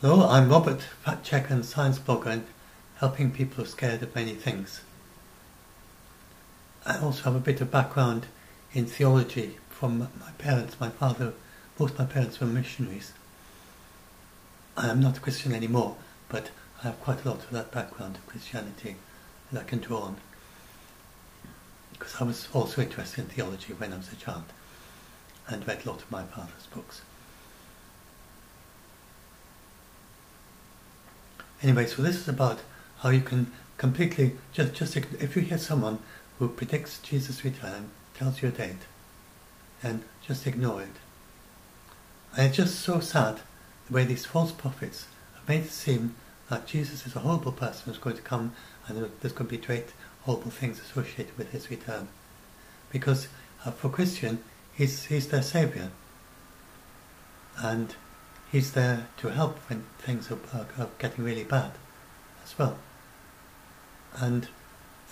Hello, I'm Robert, fact checker and science blogger, and helping people scared of many things. I also have a bit of background in theology from my parents. My father, both my parents were missionaries. I am not a Christian anymore, but I have quite a lot of that background of Christianity that I can draw on. Because I was also interested in theology when I was a child and read a lot of my father's books. Anyway, so this is about how you can completely just just if you hear someone who predicts Jesus' return, tells you a date, and just ignore it. And it's just so sad the way these false prophets have made it seem that Jesus is a horrible person who's going to come and there's going to be great horrible things associated with his return. Because uh, for Christian, he's, he's their saviour. And he's there to help when things are, are, are getting really bad as well. And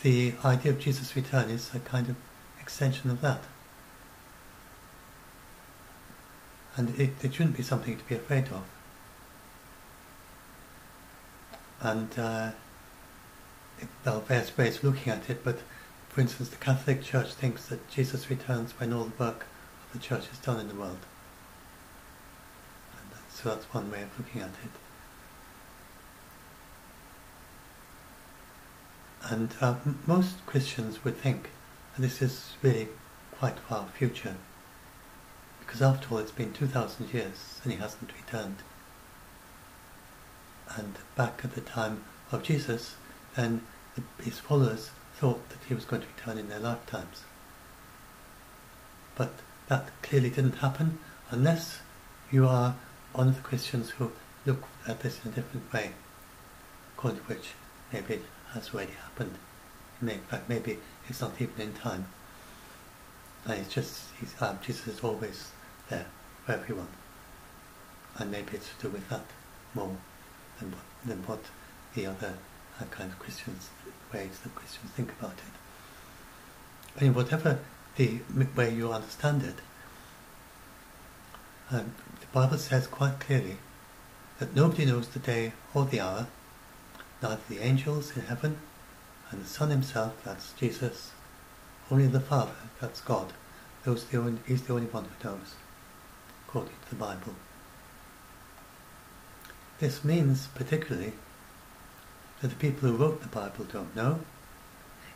the idea of Jesus' return is a kind of extension of that. And it, it shouldn't be something to be afraid of. And uh, there are various ways of looking at it, but for instance, the Catholic Church thinks that Jesus returns when all the work of the Church is done in the world. So that's one way of looking at it. And uh, most Christians would think this is really quite far future, because after all, it's been 2,000 years and he hasn't returned. And back at the time of Jesus, then his followers thought that he was going to return in their lifetimes. But that clearly didn't happen unless you are of the Christians who look at this in a different way, according to which maybe it has already happened. in fact, maybe it's not even in time. And it's just, um, Jesus is always there for everyone. And maybe it's to do with that more than what, than what the other uh, kind of Christians, ways that Christians think about it. I mean, whatever the way you understand it, um, the Bible says quite clearly that nobody knows the day or the hour, neither the angels in heaven and the Son himself, that's Jesus, only the Father, that's God, those the only, he's the only one who knows, according to the Bible. This means particularly that the people who wrote the Bible don't know.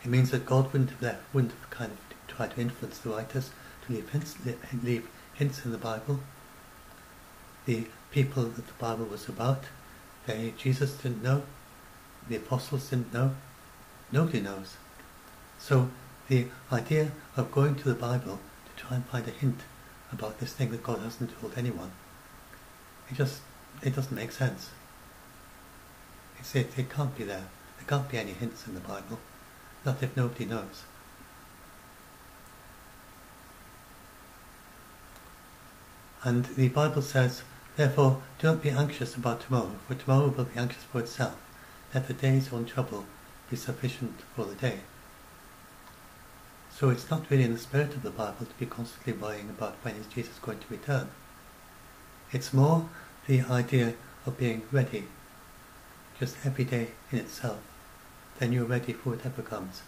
It means that God wouldn't have, left, wouldn't have kind of tried to influence the writers to leave hints, leave hints in the Bible. The people that the Bible was about, they, Jesus didn't know, the apostles didn't know, nobody knows. So the idea of going to the Bible to try and find a hint about this thing that God hasn't told anyone, it just it doesn't make sense. It's, it, it can't be there. There can't be any hints in the Bible. Not if nobody knows. And the Bible says, Therefore, do not be anxious about tomorrow, for tomorrow will be anxious for itself. Let the day's own trouble be sufficient for the day. So it's not really in the spirit of the Bible to be constantly worrying about when is Jesus going to return. It's more the idea of being ready just every day in itself, then you're ready for whatever comes.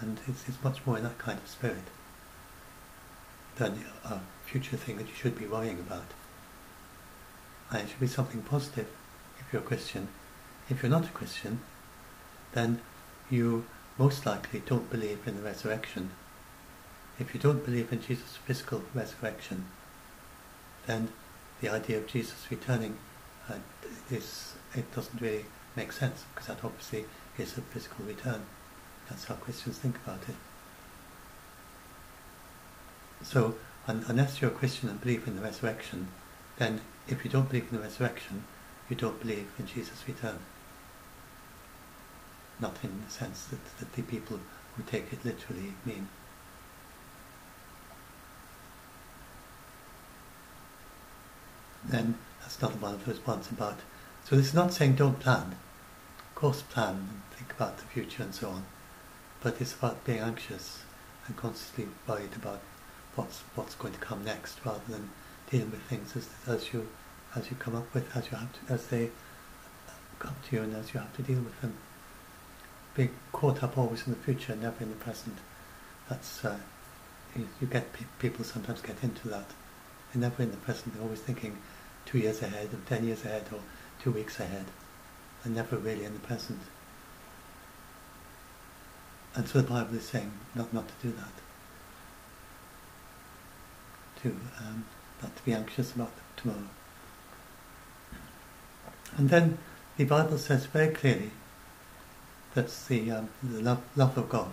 And it's, it's much more in that kind of spirit than a future thing that you should be worrying about. And it should be something positive if you're a Christian. If you're not a Christian, then you most likely don't believe in the resurrection. If you don't believe in Jesus' physical resurrection, then the idea of Jesus returning uh, is it doesn't really make sense because that obviously is a physical return. That's how Christians think about it. So, un- unless you're a Christian and believe in the resurrection, then if you don't believe in the resurrection, you don't believe in Jesus' return. Not in the sense that, that the people who take it literally mean. Then that's not one of those ones about. So this is not saying don't plan. Of course plan and think about the future and so on. But it's about being anxious and constantly worried about what's what's going to come next rather than dealing with things as, as you as you come up with, as you have to, as they come to you and as you have to deal with them. Being caught up always in the future, never in the present. That's uh, you, you, get pe- people sometimes get into that. They're never in the present. They're always thinking two years ahead, or ten years ahead, or two weeks ahead. They're never really in the present. And so the Bible is saying not not to do that. To um, not to be anxious about tomorrow. And then the Bible says very clearly that's the, um, the love, love of God.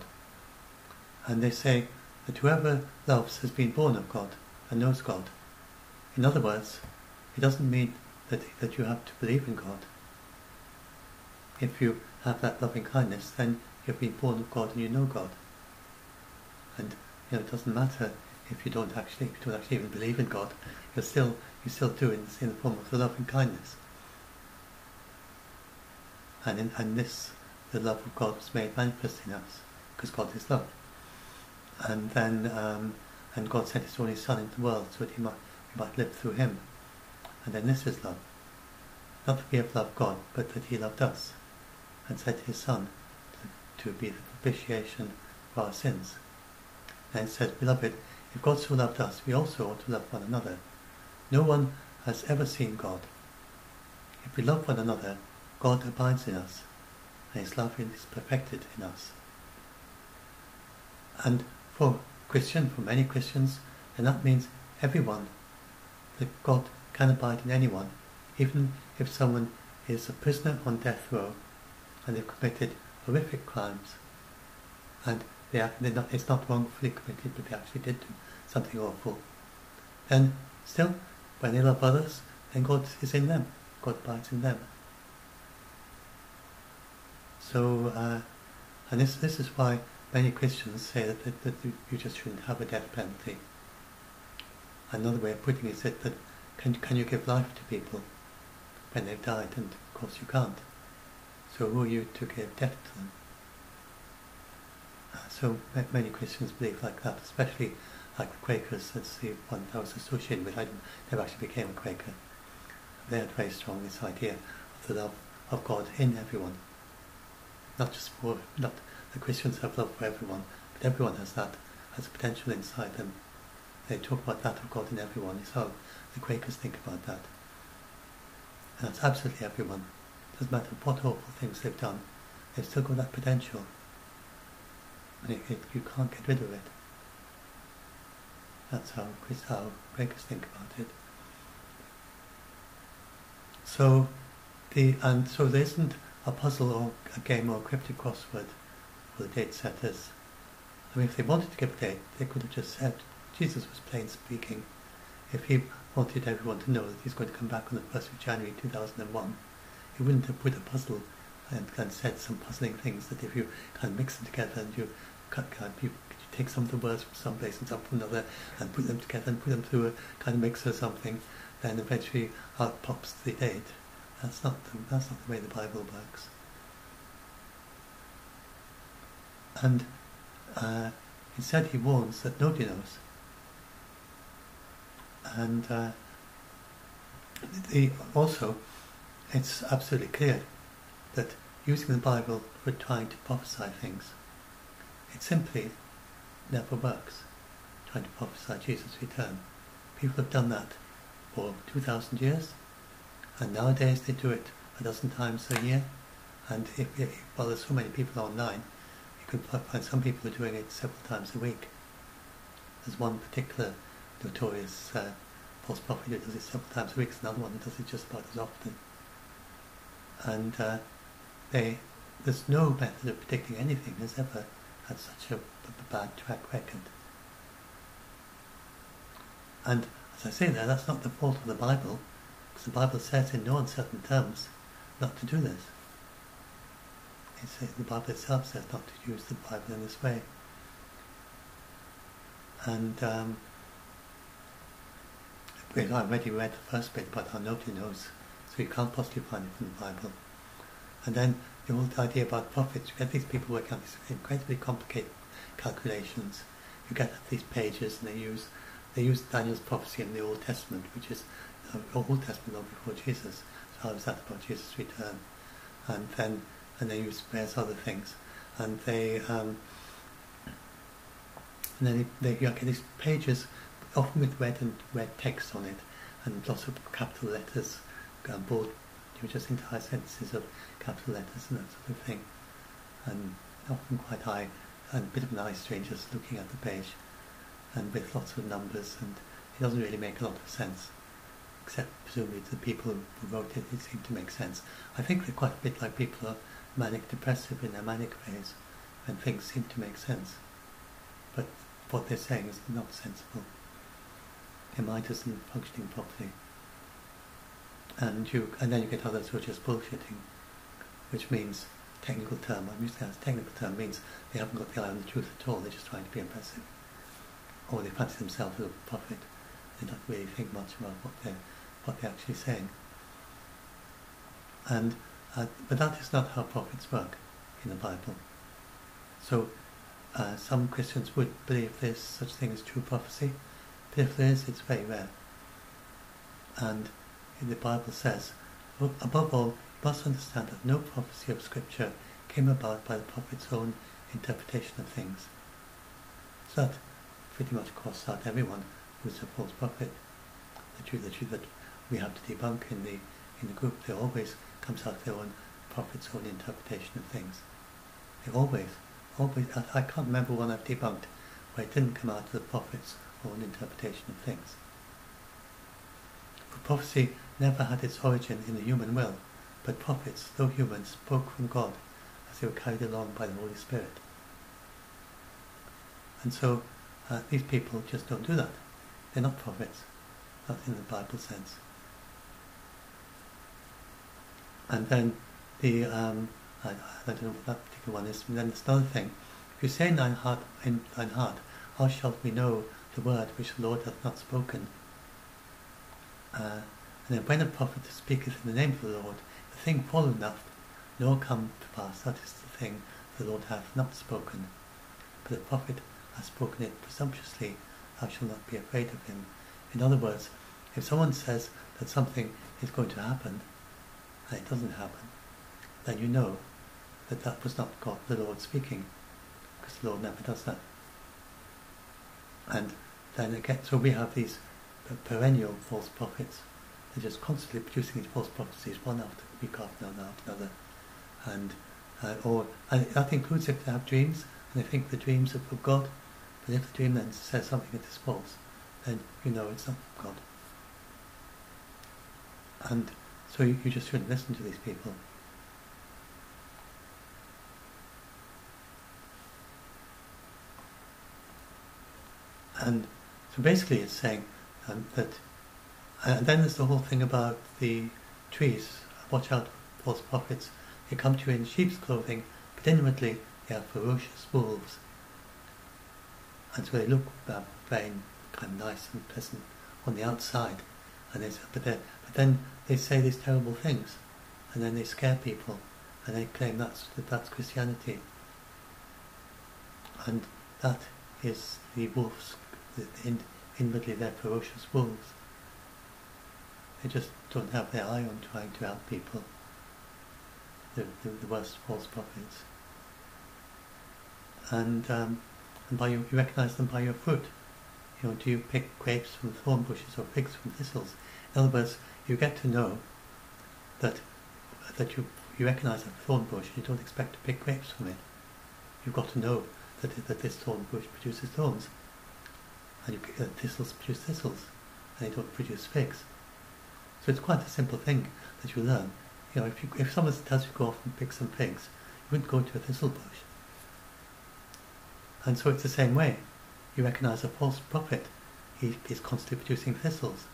And they say that whoever loves has been born of God and knows God. In other words, it doesn't mean that, that you have to believe in God. If you have that loving kindness, then you've been born of God and you know God. And you know, it doesn't matter if you don't actually, if you don't actually even believe in God, you're still, you still do it in the form of the loving kindness. And, in, and this, the love of God was made manifest in us, because God is love. And then, um, and God sent His only Son into the world so that He might, we might live through Him. And then this is love. Not that we have loved God, but that He loved us, and sent His Son to, to be the propitiation for our sins. And it says, Beloved, if God so loved us, we also ought to love one another. No one has ever seen God. If we love one another, God abides in us, and His love is perfected in us. And for Christian, for many Christians, and that means everyone, that God can abide in anyone, even if someone is a prisoner on death row and they've committed horrific crimes, and they are, not, it's not wrongfully committed, but they actually did do something awful. Then still, when they love others, then God is in them. God abides in them. So, uh, and this this is why many Christians say that, that, that you just shouldn't have a death penalty. Another way of putting it is that, that can, can you give life to people when they've died? And of course you can't. So who are you to give death to them? So many Christians believe like that, especially like the Quakers. That's the one I was associated with. I never actually became a Quaker. They had very strong this idea of the love of God in everyone not just for not the Christians have love for everyone, but everyone has that has a potential inside them. They talk about that of God in everyone. Is how the Quakers think about that. And that's absolutely everyone. It doesn't matter what awful things they've done, they've still got that potential. And it, it, you can't get rid of it. That's how how Quakers think about it. So the and so there isn't a puzzle or a game or a cryptic crossword for the date setters. I mean, if they wanted to give a date, they could have just said Jesus was plain speaking. If he wanted everyone to know that he's going to come back on the 1st of January 2001, he wouldn't have put a puzzle and, and said some puzzling things that if you kind of mix them together and you, cut, kind of, you take some of the words from some place and some from another and put them together and put them through a kind of mixer or something, then eventually out pops the date. That's not the, that's not the way the Bible works. And uh, instead he warns that nobody knows. And uh, the, also, it's absolutely clear that using the Bible for trying to prophesy things, it simply never works. Trying to prophesy Jesus' return. People have done that for 2,000 years. And nowadays they do it a dozen times a year. And if, if well, there's so many people online, you can find some people are doing it several times a week. There's one particular notorious uh, false prophet who does it several times a week. There's another one who does it just about as often. And uh, they, there's no method of predicting anything has ever had such a, bad track record. And as I say there, that's not the fault of the Bible. Because the Bible says in no uncertain terms not to do this. It's, the Bible itself says not to use the Bible in this way. And um, I already read the first bit how nobody knows, so you can't possibly find it from the Bible. And then the whole idea about prophets, you get these people working on these incredibly complicated calculations. You get these pages and they use they use Daniel's prophecy in the Old Testament, which is the Old Testament law before Jesus. So how is that about Jesus' return? And then and they use various other things, and they um, and then they, they get these pages, often with red and red text on it, and lots of capital letters, um, bold, you just entire sentences of capital letters and that sort of thing, and often quite high, and a bit of an eye strain just looking at the page, and with lots of numbers, and it doesn't really make a lot of sense, except presumably to the people who wrote it, it seemed to make sense. I think they're quite a bit like people are manic depressive in their manic phase, and things seem to make sense, but what they're saying is not sensible. Their mind isn't functioning properly. And you and then you get others who are just bullshitting, which means technical term, I'm using that as technical term means they haven't got the eye on the truth at all, they're just trying to be impressive. Or they fancy themselves as a prophet. They don't really think much about what they're what they're actually saying. And uh, but that is not how prophets work in the Bible. So uh, some Christians would believe there's such thing as true prophecy, but if there is, it's very rare. And the Bible says, above all, you must understand that no prophecy of Scripture came about by the prophet's own interpretation of things. So that pretty much crosses out everyone who's a false prophet. The truth, the truth that we have to debunk in the in the group, there always comes out their own prophet's own interpretation of things. They always always, I, I can't remember one I've debunked where it didn't come out of the prophet's own interpretation of things. For prophecy never had its origin in the human will, but prophets, though human, spoke from God as they were carried along by the Holy Spirit. And so uh, these people just don't do that. They're not prophets, not in the Bible sense. And then the um, I, I don't know what that particular one is. And then there's another thing. If you say in thine heart, in thine heart, how shalt we know the word which the Lord hath not spoken? Uh, and then when a prophet speaketh in the name of the Lord, the thing not, nor come to pass. That is the thing the Lord hath not spoken. But the prophet hath spoken it presumptuously, thou shalt not be afraid of him. In other words, if someone says that something is going to happen, and it doesn't happen, then you know that that was not God, the Lord speaking, because the Lord never does that. And then again, so we have these perennial false prophets. They're just constantly producing these false prophecies, one after week after another after another. And uh, or and that includes if they have dreams and they think the dreams are from God. But if the dream then says something that is false, then you know it's not from God. And so you, you just shouldn't listen to these people. And so basically it's saying um, that, and then there's the whole thing about the trees. Watch out for false prophets. They come to you in sheep's clothing, but inwardly they are ferocious wolves. And so they look uh, very kind of nice and pleasant on the outside, and they, but, but then they say these terrible things, and then they scare people, and they claim that's that that's Christianity, and that is the wolf's in, inwardly they're ferocious wolves. They just don't have their eye on trying to help people. The, the, the worst false prophets. And, um, and by you, you recognize them by your fruit. You know, do you pick grapes from thorn bushes or figs from thistles? In other words, you get to know that that you you recognize a thorn bush. You don't expect to pick grapes from it. You've got to know that that this thorn bush produces thorns and you, uh, thistles produce thistles, and they don't produce figs. So it's quite a simple thing that you learn. You know, if, you, if someone tells you to go off and pick some figs, you wouldn't go to a thistle bush. And so it's the same way. You recognize a false prophet. He is constantly producing thistles.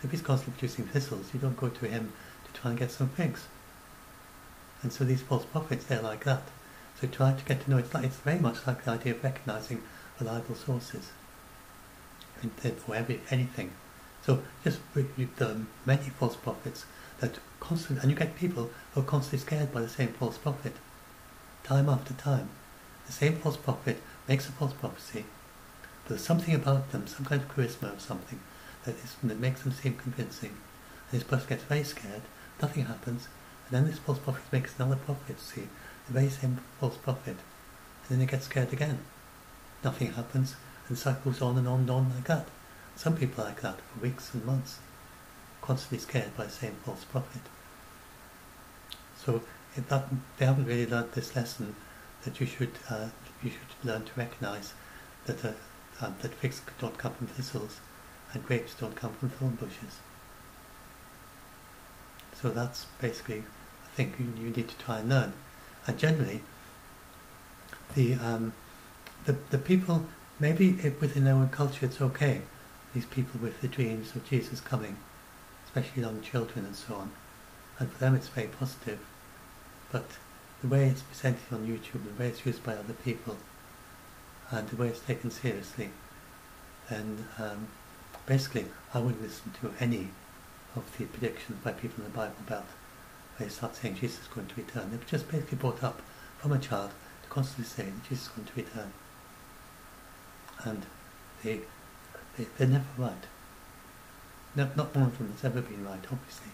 So if he's constantly producing thistles, you don't go to him to try and get some figs. And so these false prophets, they're like that. So try to get to know, it's, like, it's very much like the idea of recognizing reliable sources for every, anything. So just the many false prophets that constantly, and you get people who are constantly scared by the same false prophet, time after time. The same false prophet makes a false prophecy, but there's something about them, some kind of charisma or something, that, is, that makes them seem convincing. And this person gets very scared, nothing happens, and then this false prophet makes another prophet see the very same false prophet. And then they get scared again. Nothing happens, and the cycle on and on and on like that. Some people are like that for weeks and months, constantly scared by the same false prophet. So that, they haven't really learned this lesson that you should uh, you should learn to recognize that uh, um, that figs don't come from thistles and grapes don't come from thorn bushes. So that's basically a thing you, you need to try and learn. And generally, the um, the the people maybe within their own culture it's okay. These people with the dreams of Jesus coming, especially young children and so on, and for them it's very positive. But the way it's presented on YouTube, the way it's used by other people, and the way it's taken seriously, then um, basically I wouldn't listen to any of the predictions by people in the Bible where they start saying Jesus is going to return. They were just basically brought up from a child to constantly say that Jesus is going to return. And they, they, they're never right. No, not one of them has ever been right, obviously.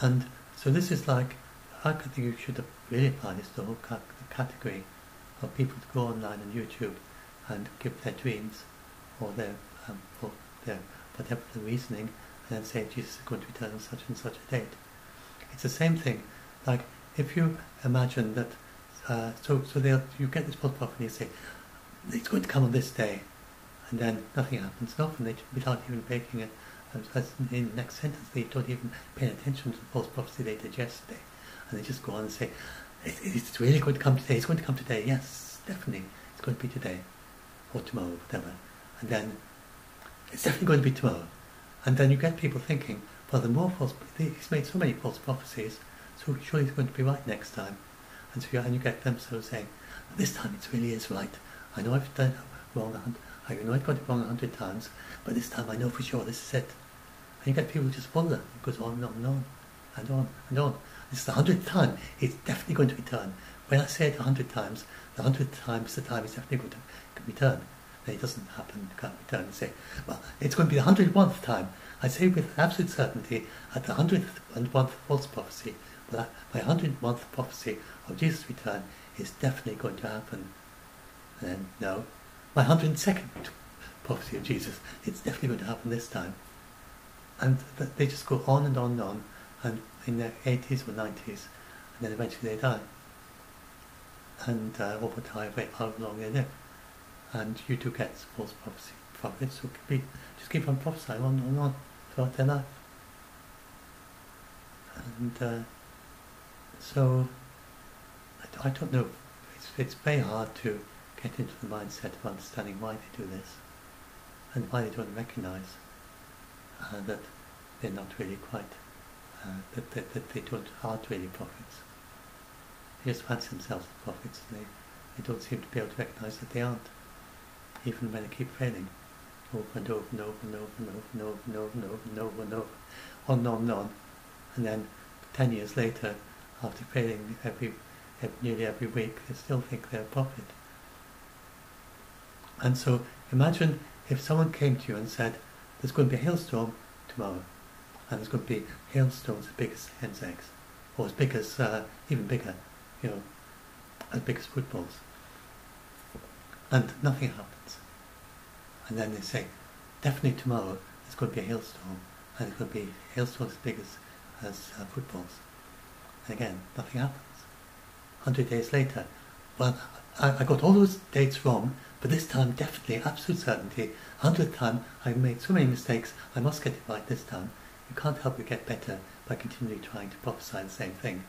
And so this is like, I could think you should really apply this to the whole category of people to go online on YouTube and give their dreams or their, um, or their whatever the reasoning and then say Jesus is going to return on such and such a date. It's the same thing. Like if you imagine that, uh, so so they you get this prophet and you say it's going to come on this day, and then nothing happens. Often they without even making it. As in the next sentence, they don't even pay attention to the false prophecy they did yesterday, and they just go on and say, "It's really going to come today. It's going to come today. Yes, definitely, it's going to be today, or tomorrow, whatever." And then it's definitely going to be tomorrow. And then you get people thinking, well, the more false, he's made so many false prophecies, so surely he's going to be right next time. And so you, and you get them sort of saying, this time it really is right. I know I've done wrong, I know I've got it wrong a hundred times, but this time I know for sure this is it. And you get people just wonder, it goes on and on and on, and on and on. This is the hundredth time, it's definitely going to return. When I say it a hundred times, the hundredth time is the time it's definitely going to return it doesn't happen, you can't return and say, well, it's going to be the 101th time. I say with absolute certainty at the 101th false prophecy, but my 101th prophecy of Jesus' return is definitely going to happen. And then, no, my 102nd prophecy of Jesus, it's definitely going to happen this time. And they just go on and on and on, and in their 80s or 90s, and then eventually they die. And uh, over time, how long they live and you do get false prophecy, prophets who can be, just keep on prophesying on and on throughout their life. And uh, so, I, I, don't know, it's, it's very hard to get into the mindset of understanding why they do this and why they don't recognize uh, that they're not really quite, uh, that, that, that they don't, aren't really prophets. They just fancy themselves as prophets and they, they don't seem to be able to recognize that they aren't even when I keep failing over and over and over and over and over and over and over and over and over and over, on and on and on. And then 10 years later, after failing every, every, nearly every week, they still think they're a prophet. And so imagine if someone came to you and said, there's going to be a hailstorm tomorrow, and there's going to be hailstones as big as hen's eggs, or as big as, uh, even bigger, you know, as big as footballs. And nothing happens and then they say, definitely tomorrow there's going to be a hailstorm, and it's going to be hailstones as big as, as uh, footballs. And again, nothing happens. Hundred days later, well, I, I, got all those dates wrong, but this time definitely, absolute certainty, hundredth time, I've made so many mistakes, I must get it right this time. You can't help but get better by continually trying to prophesy the same thing.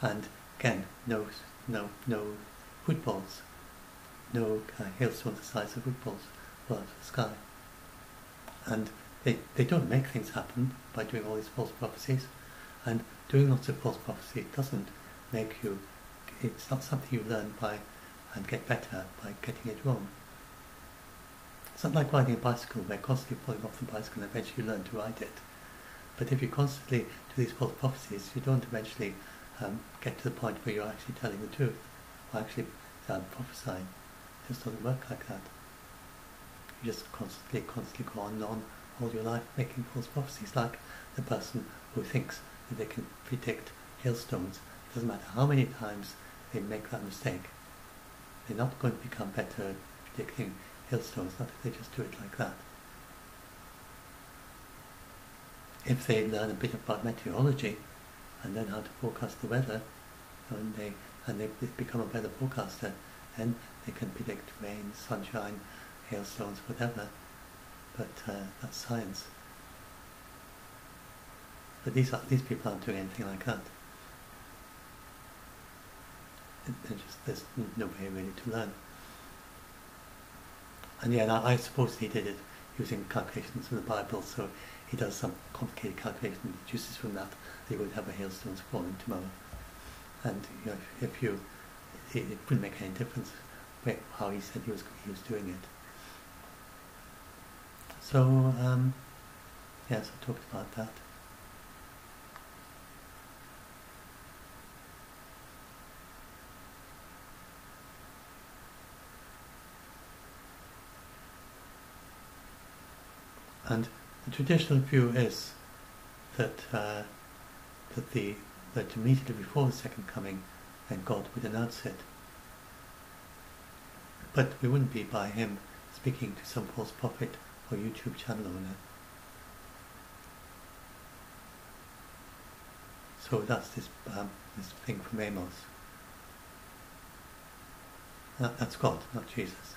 And again, no, no, no footballs, no uh, hailstones the size of footballs well, the sky. And they, they don't make things happen by doing all these false prophecies. And doing lots of false prophecy doesn't make you, it's not something you learn by and get better by getting it wrong. It's not like riding a bicycle where constantly falling off the bicycle and eventually you learn to ride it. But if you constantly do these false prophecies, you don't eventually um, get to the point where you're actually telling the truth or actually um, prophesying. It just doesn't work like that. you just constantly, constantly go on and on all your life making false prophecies, like the person who thinks that they can predict hailstones. It doesn't matter how many times they make that mistake. They're not going to become better at predicting hailstones, not if they just do it like that. If they learn a bit about meteorology and learn how to forecast the weather, and they and they become a better forecaster, then they can predict rain, sunshine, hailstones, whatever. But uh, that's science. But these are, these people aren't doing anything like that. Just, there's no way really to learn. And yeah, I, I suppose he did it using calculations from the Bible, so he does some complicated calculation, deduces from that they would have a hailstone falling tomorrow. And you know, if, if you, it, it, wouldn't make any difference how he said he was he was doing it. So um, yes, I talked about that. And the traditional view is that uh, that the that immediately before the second coming, then God would announce it. But we wouldn't be by him speaking to some false prophet or YouTube channel owner. So that's this um, this thing from Amos. That, that's God, not Jesus.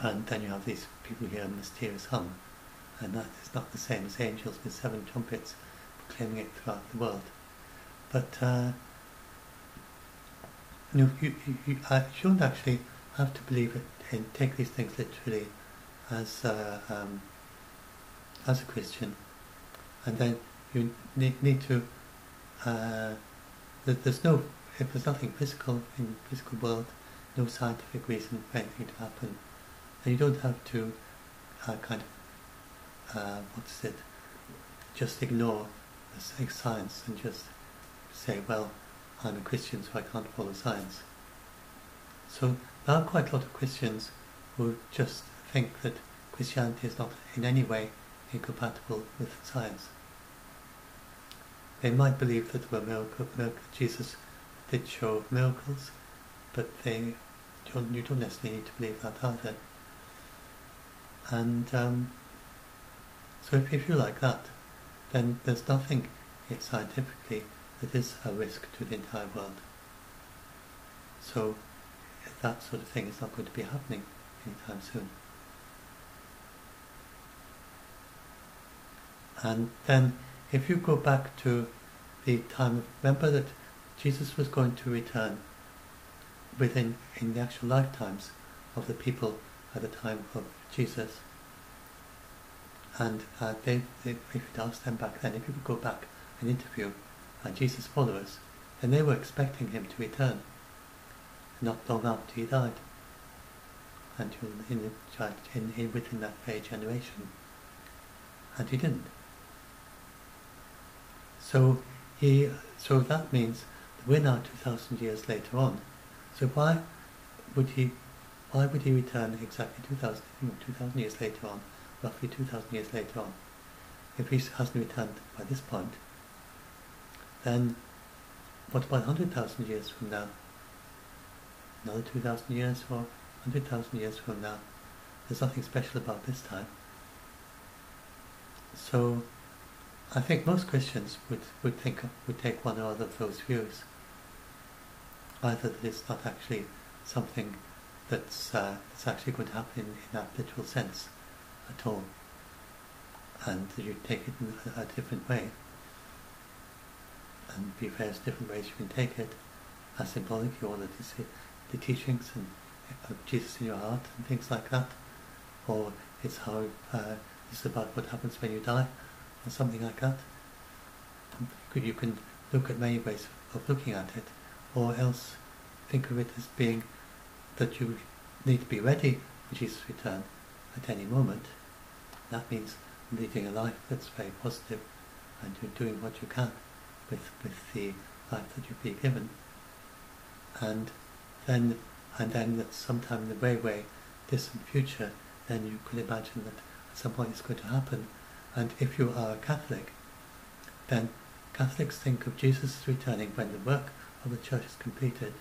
And then you have these people hear a mysterious hum, and that is not the same as angels with seven trumpets proclaiming it throughout the world. But uh, you, you, you, you shouldn't actually have to believe it and take these things literally as uh, um, as a Christian, and then you need, need to. Uh, there's no if there's nothing physical in the physical world, no scientific reason for anything to happen and you don't have to uh, kind of, uh, what's it, just ignore the science and just say, well, I'm a Christian so I can't follow science. So there are quite a lot of Christians who just think that Christianity is not in any way incompatible with science. They might believe that were miracles, miracle, Jesus did show miracles, but they don't, you don't necessarily need to believe that either. And um, so if, you like that, then there's nothing scientifically that is a risk to the entire world. So that sort of thing is not going to be happening anytime soon. And then if you go back to the time, remember that Jesus was going to return within in the actual lifetimes of the people at the time of Jesus. And uh, they, they, if you'd asked them back then, if you could go back and interview uh, Jesus' followers, then they were expecting him to return, not long after he died, and in, the, in, in within that very generation, and he didn't. So he, so that means we're now two thousand years later on. So why would he why would he return exactly 2,000, 2,000 years later on, roughly 2,000 years later on? If he hasn't returned by this point, then what about 100,000 years from now? Another 2,000 years or 100,000 years from now? There's nothing special about this time. So I think most Christians would, would think would take one or other of those views. Either that it's not actually something that's, uh, that's actually going to happen in, that literal sense at all. And you take it in a, a different way. And various different ways you can take it, as symbolic, or the, the teachings and of Jesus in your heart and things like that. Or it's how uh, it's about what happens when you die, or something like that. You can look at many ways of looking at it, or else think of it as being that you need to be ready for Jesus' return at any moment. That means leading a life that's very positive and you're doing what you can with, with the life that you've been given. and then and then at sometime in the way way distant future, then you could imagine that at some point it's going to happen. And if you are a Catholic, then Catholics think of Jesus returning when the work of the church is completed.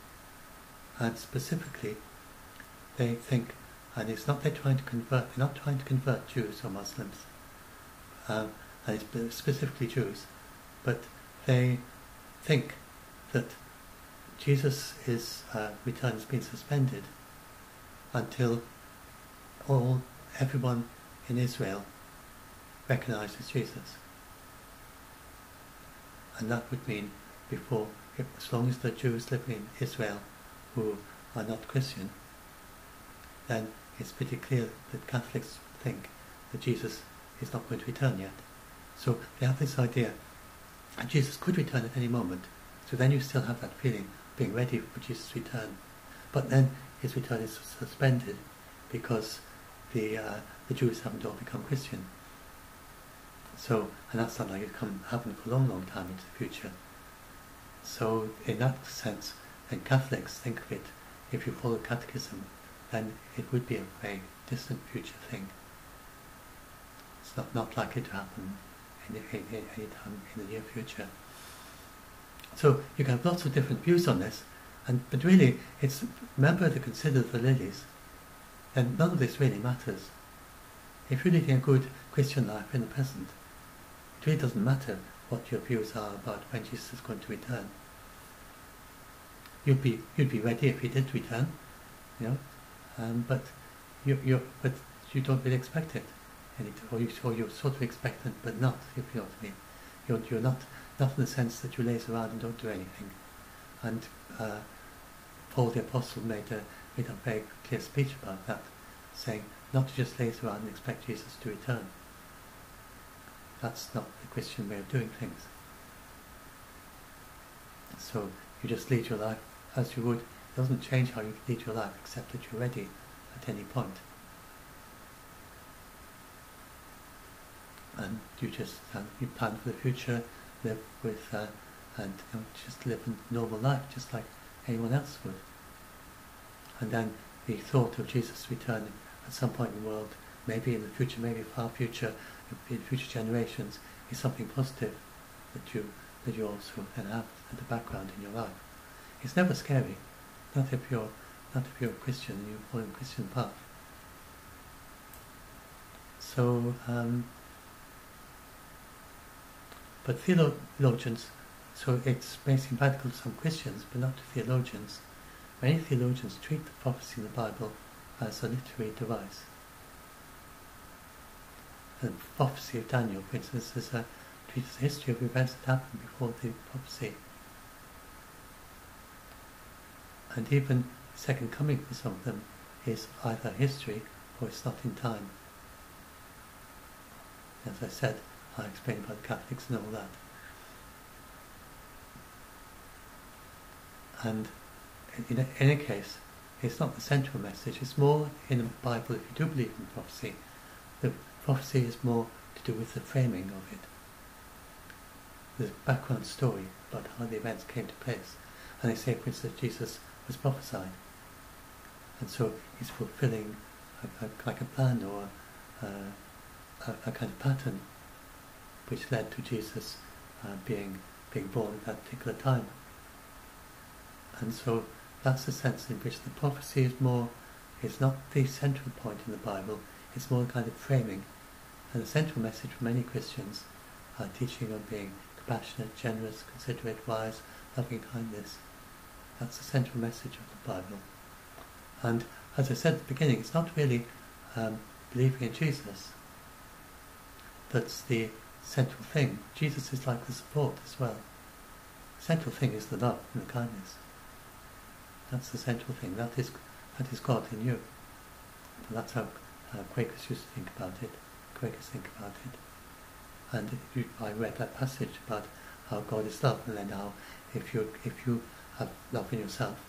And specifically, they think, and it's not they're trying to convert, they're not trying to convert Jews or Muslims, um, and it's specifically Jews, but they think that Jesus' is, uh, return has been suspended until all everyone in Israel recognizes Jesus. And that would mean before, as long as the Jews living in Israel who are not Christian, then it's pretty clear that Catholics think that Jesus is not going to return yet. So they have this idea that Jesus could return at any moment. So then you still have that feeling being ready for Jesus' return. But then his return is suspended because the uh, the Jews haven't all become Christian. So, and that's not like to come happen for a long, long time into the future. So, in that sense, then Catholics think of it. If you follow Catechism, then it would be a very distant future thing. It's not not likely to happen any, any, time in the near future. So you can have lots of different views on this, and but really, it's remember to consider the lilies, and none of this really matters. If you're leading a good Christian life in the present, it really doesn't matter what your views are about when Jesus is going to return. You'd be you'd be ready if he did return, you know, um, but you you but you don't really expect it, and it, or you or you're sort of expectant but not, if you know what I mean. You're you're not not in the sense that you laze around and don't do anything. And uh, Paul the Apostle made a made a very clear speech about that, saying not to just laze around and expect Jesus to return. That's not the Christian way of doing things. So you just lead your life as you would. It doesn't change how you lead your life except that you're ready at any point. And you just uh, you plan for the future, live with, uh, and you know, just live a normal life just like anyone else would. And then the thought of Jesus returning at some point in the world, maybe in the future, maybe far future, in future generations, is something positive that you that you also then have at the background in your life. It's never scary, not if you're not if you're a Christian you follow a Christian path. So, um, but theologians, so it's basically practical to some Christians, but not to theologians. Many theologians treat the prophecy in the Bible as a literary device. The prophecy of Daniel, for instance, is a, treats a history of events that happened before the prophecy. And even second coming for some of them is either history or it's not in time. As I said, I explained about Catholics and all that. And in any case, it's not the central message. It's more in the Bible, if you do believe in prophecy, the prophecy is more to do with the framing of it. The background story about how the events came to place. And they say, for instance, Jesus was prophesied. And so he's fulfilling a, a, like a plan or a, a, kind of pattern which led to Jesus uh, being being born at that particular time. And so that's the sense in which the prophecy is more, it's not the central point in the Bible, it's more a kind of framing. And the central message for many Christians are teaching on being compassionate, generous, considerate, wise, loving kindness. That's the central message of the Bible. And as I said at the beginning, it's not really um, believing in Jesus that's the central thing. Jesus is like the support as well. The central thing is the love and the kindness. That's the central thing. That is that is God in you. And that's how uh, Quakers used to think about it. Quakers think about it. And you, I read that passage about how God is love, and then how if you if you have love in yourself,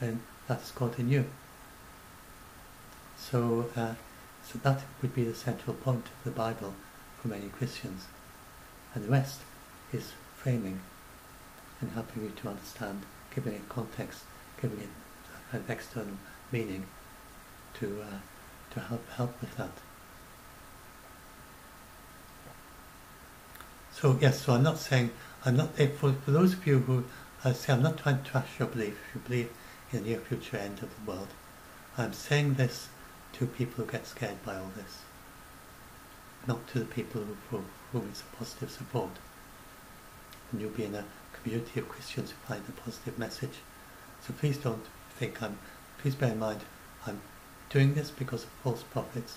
and that's God in you. So, uh, so that would be the central point of the Bible for many Christians. And the rest is framing and helping you to understand, giving it context giving it an external meaning to uh, to help help with that. So yes, so I'm not saying I'm not for, for those of you who I say I'm not trying to trash your belief. If you believe in the near future end of the world, I'm saying this to people who get scared by all this, not to the people who, for whom it's a positive support. And you'll be in a community of Christians who find a positive message. So please don't think I'm. Please bear in mind I'm doing this because of false prophets,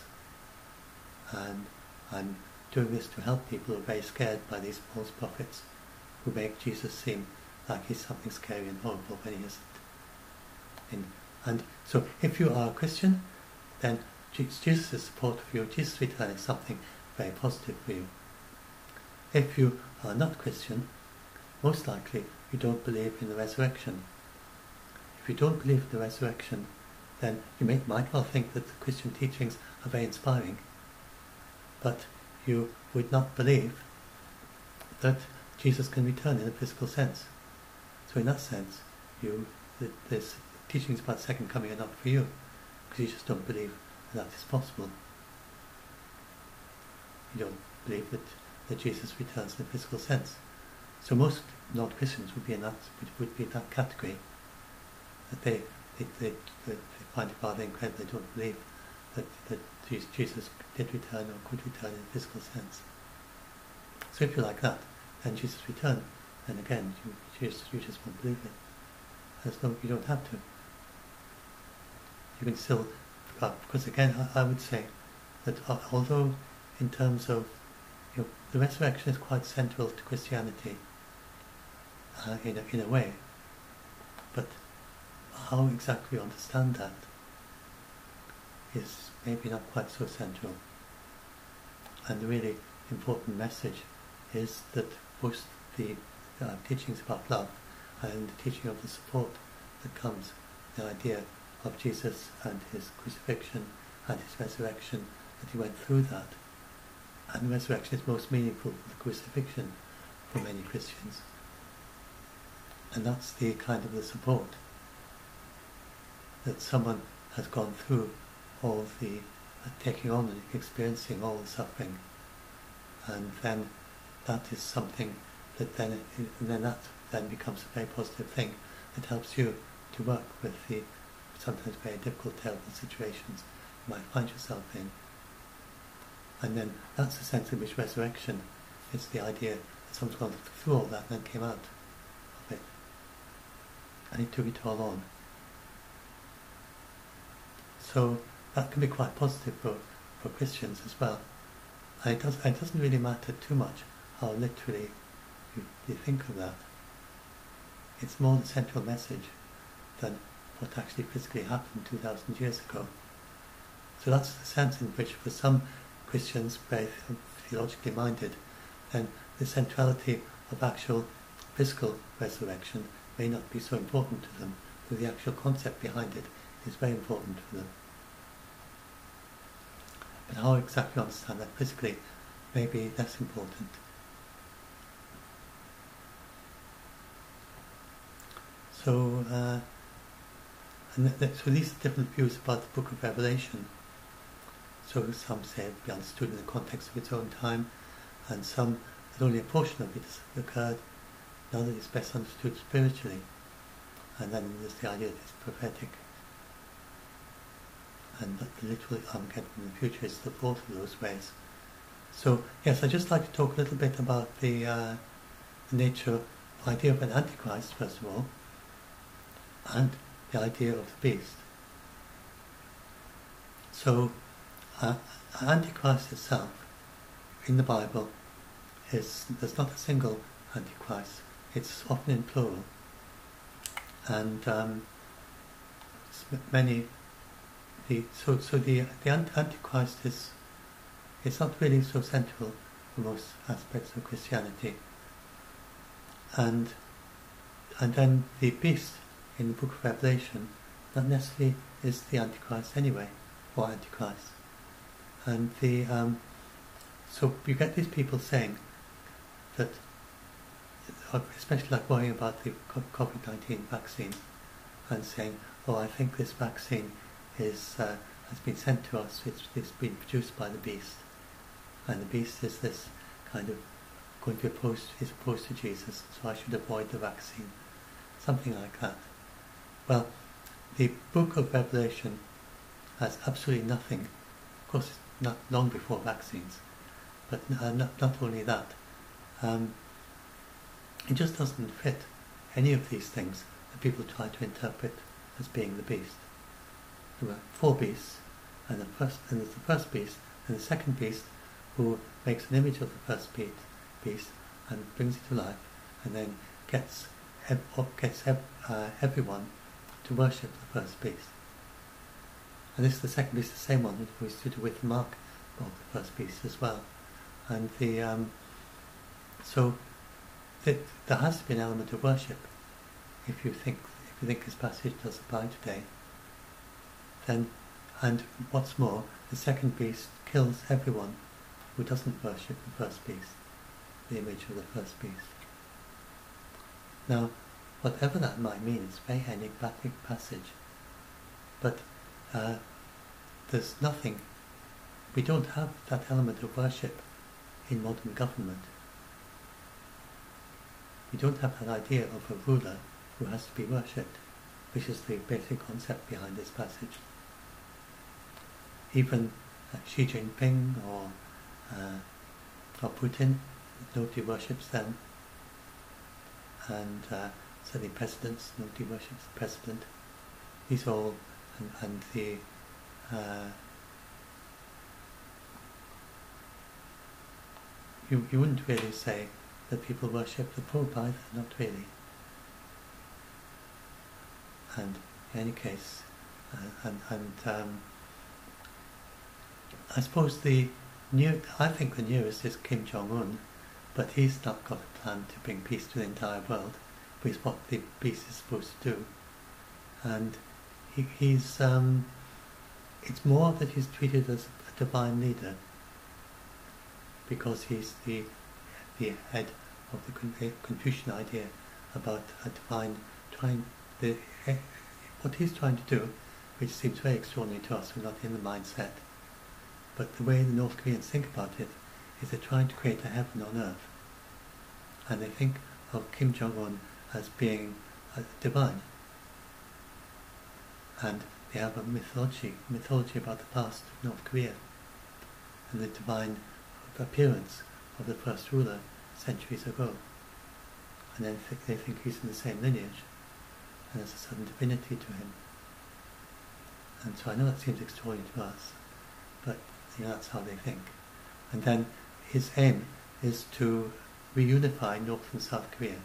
and I'm doing this to help people who are very scared by these false prophets, who make Jesus seem like he's something scary and horrible when he isn't. And, and so if you are a Christian, then Jesus' support for you, Jesus' return is something very positive for you. If you are not Christian, most likely you don't believe in the resurrection. If you don't believe in the resurrection, then you may, might well think that the Christian teachings are very inspiring, but you would not believe that Jesus can return in a physical sense. So in that sense, you the, this teachings about second coming are not for you, because you just don't believe that, that is possible. You don't believe that, that Jesus returns in a physical sense. So most non-Christians would be in that would, would be in that category. That they they, they, they find it rather incredible. They don't believe that, that Jesus did return or could return in a physical sense. So if you're like that, and Jesus returned, then again you, you just won't believe it. You don't have to. You can still, because again I, I would say that although in terms of you know, the resurrection is quite central to Christianity uh, in, a, in a way, but how exactly we understand that is maybe not quite so central. And the really important message is that both the uh, teachings about love and the teaching of the support that comes, the idea of Jesus and his crucifixion and his resurrection, that he went through that. And the resurrection is most meaningful for the crucifixion for many Christians. And that's the kind of the support that someone has gone through all the uh, taking on and experiencing all the suffering, and then that is something that then and then that then becomes a very positive thing that helps you to work with the sometimes very difficult, terrible situations you might find yourself in. And then that's the sense in which resurrection is the idea that someone's gone through all that and then came out of it. And he took it all on. So that can be quite positive for, for Christians as well. And it, does, it doesn't really matter too much how literally you, you think of that. It's more the central message than what actually physically happened 2,000 years ago. So that's the sense in which for some Christians, very theologically minded, then the centrality of actual physical resurrection may not be so important to them, but the actual concept behind it is very important for them. But how exactly understand that physically may be less important. So, uh, and th- so these are different views about the book of Revelation. So some say it be understood in the context of its own time, and some that only a portion of it has occurred, now that it's best understood spiritually. And then there's the idea that it's prophetic and that the literal Armageddon in the future is the fourth of those ways. So yes, I'd just like to talk a little bit about the, uh, the nature, idea of an antichrist first of all, and the idea of the beast. So, uh, antichrist itself in the Bible is there's not a single antichrist. It's often in plural, and um, many the so so the the Antichrist is it's not really so central for most aspects of Christianity. And and then the beast in the book of Revelation that necessarily is the Antichrist anyway, or Antichrist. And the um, so you get these people saying that, especially like worrying about the COVID nineteen vaccine, and saying, oh, I think this vaccine is, uh, has been sent to us, it's, it's been produced by the beast. And the beast is this kind of going to be opposed, is opposed to Jesus, so I should avoid the vaccine. Something like that. Well, the book of Revelation has absolutely nothing, of course, it's not long before vaccines, but uh, not, not only that, um, it just doesn't fit any of these things that people try to interpret as being the beast. There were four beasts, and the first, and there's the first beast, and the second beast, who makes an image of the first beast, beast and brings it to life, and then gets gets uh, everyone to worship the first beast. And this is the second beast, the same one who stood with the mark of the first beast as well. And the um, so the, there has to be an element of worship. If you think if you think this passage does apply today, then and what's more, the second beast kills everyone who doesn't worship the first beast, the image of the first beast. Now, whatever that might mean, it's a very enigmatic passage. But uh, there's nothing, we don't have that element of worship in modern government. We don't have that idea of a ruler who has to be worshipped, which is the basic concept behind this passage. Even uh, Xi Jinping or, uh, or Putin, nobody worships them. And uh, certainly presidents, nobody worships the president. These all, and, and the uh, you, you wouldn't really say that people worship the Pope either, not really. And in any case, uh, and, and um, I suppose the new, I think the newest is Kim Jong-un, but he's not got a plan to bring peace to the entire world, is what the peace is supposed to do. And he, he's, um, it's more that he's treated as a divine leader because he's the, the head of the Confucian idea about a divine trying the eh, what he's trying to do, which seems very extraordinary to us, we're not in the mindset. But the way the North Koreans think about it is they're trying to create a heaven on earth. And they think of Kim Jong-un as being divine. And they have a mythology, mythology about the past of North Korea and the divine appearance of the first ruler centuries ago. And then they think he's in the same lineage, and there's a certain divinity to him. And so I know that seems extraordinary to us, but you know, that's how they think. And then his aim is to reunify North and South Korea.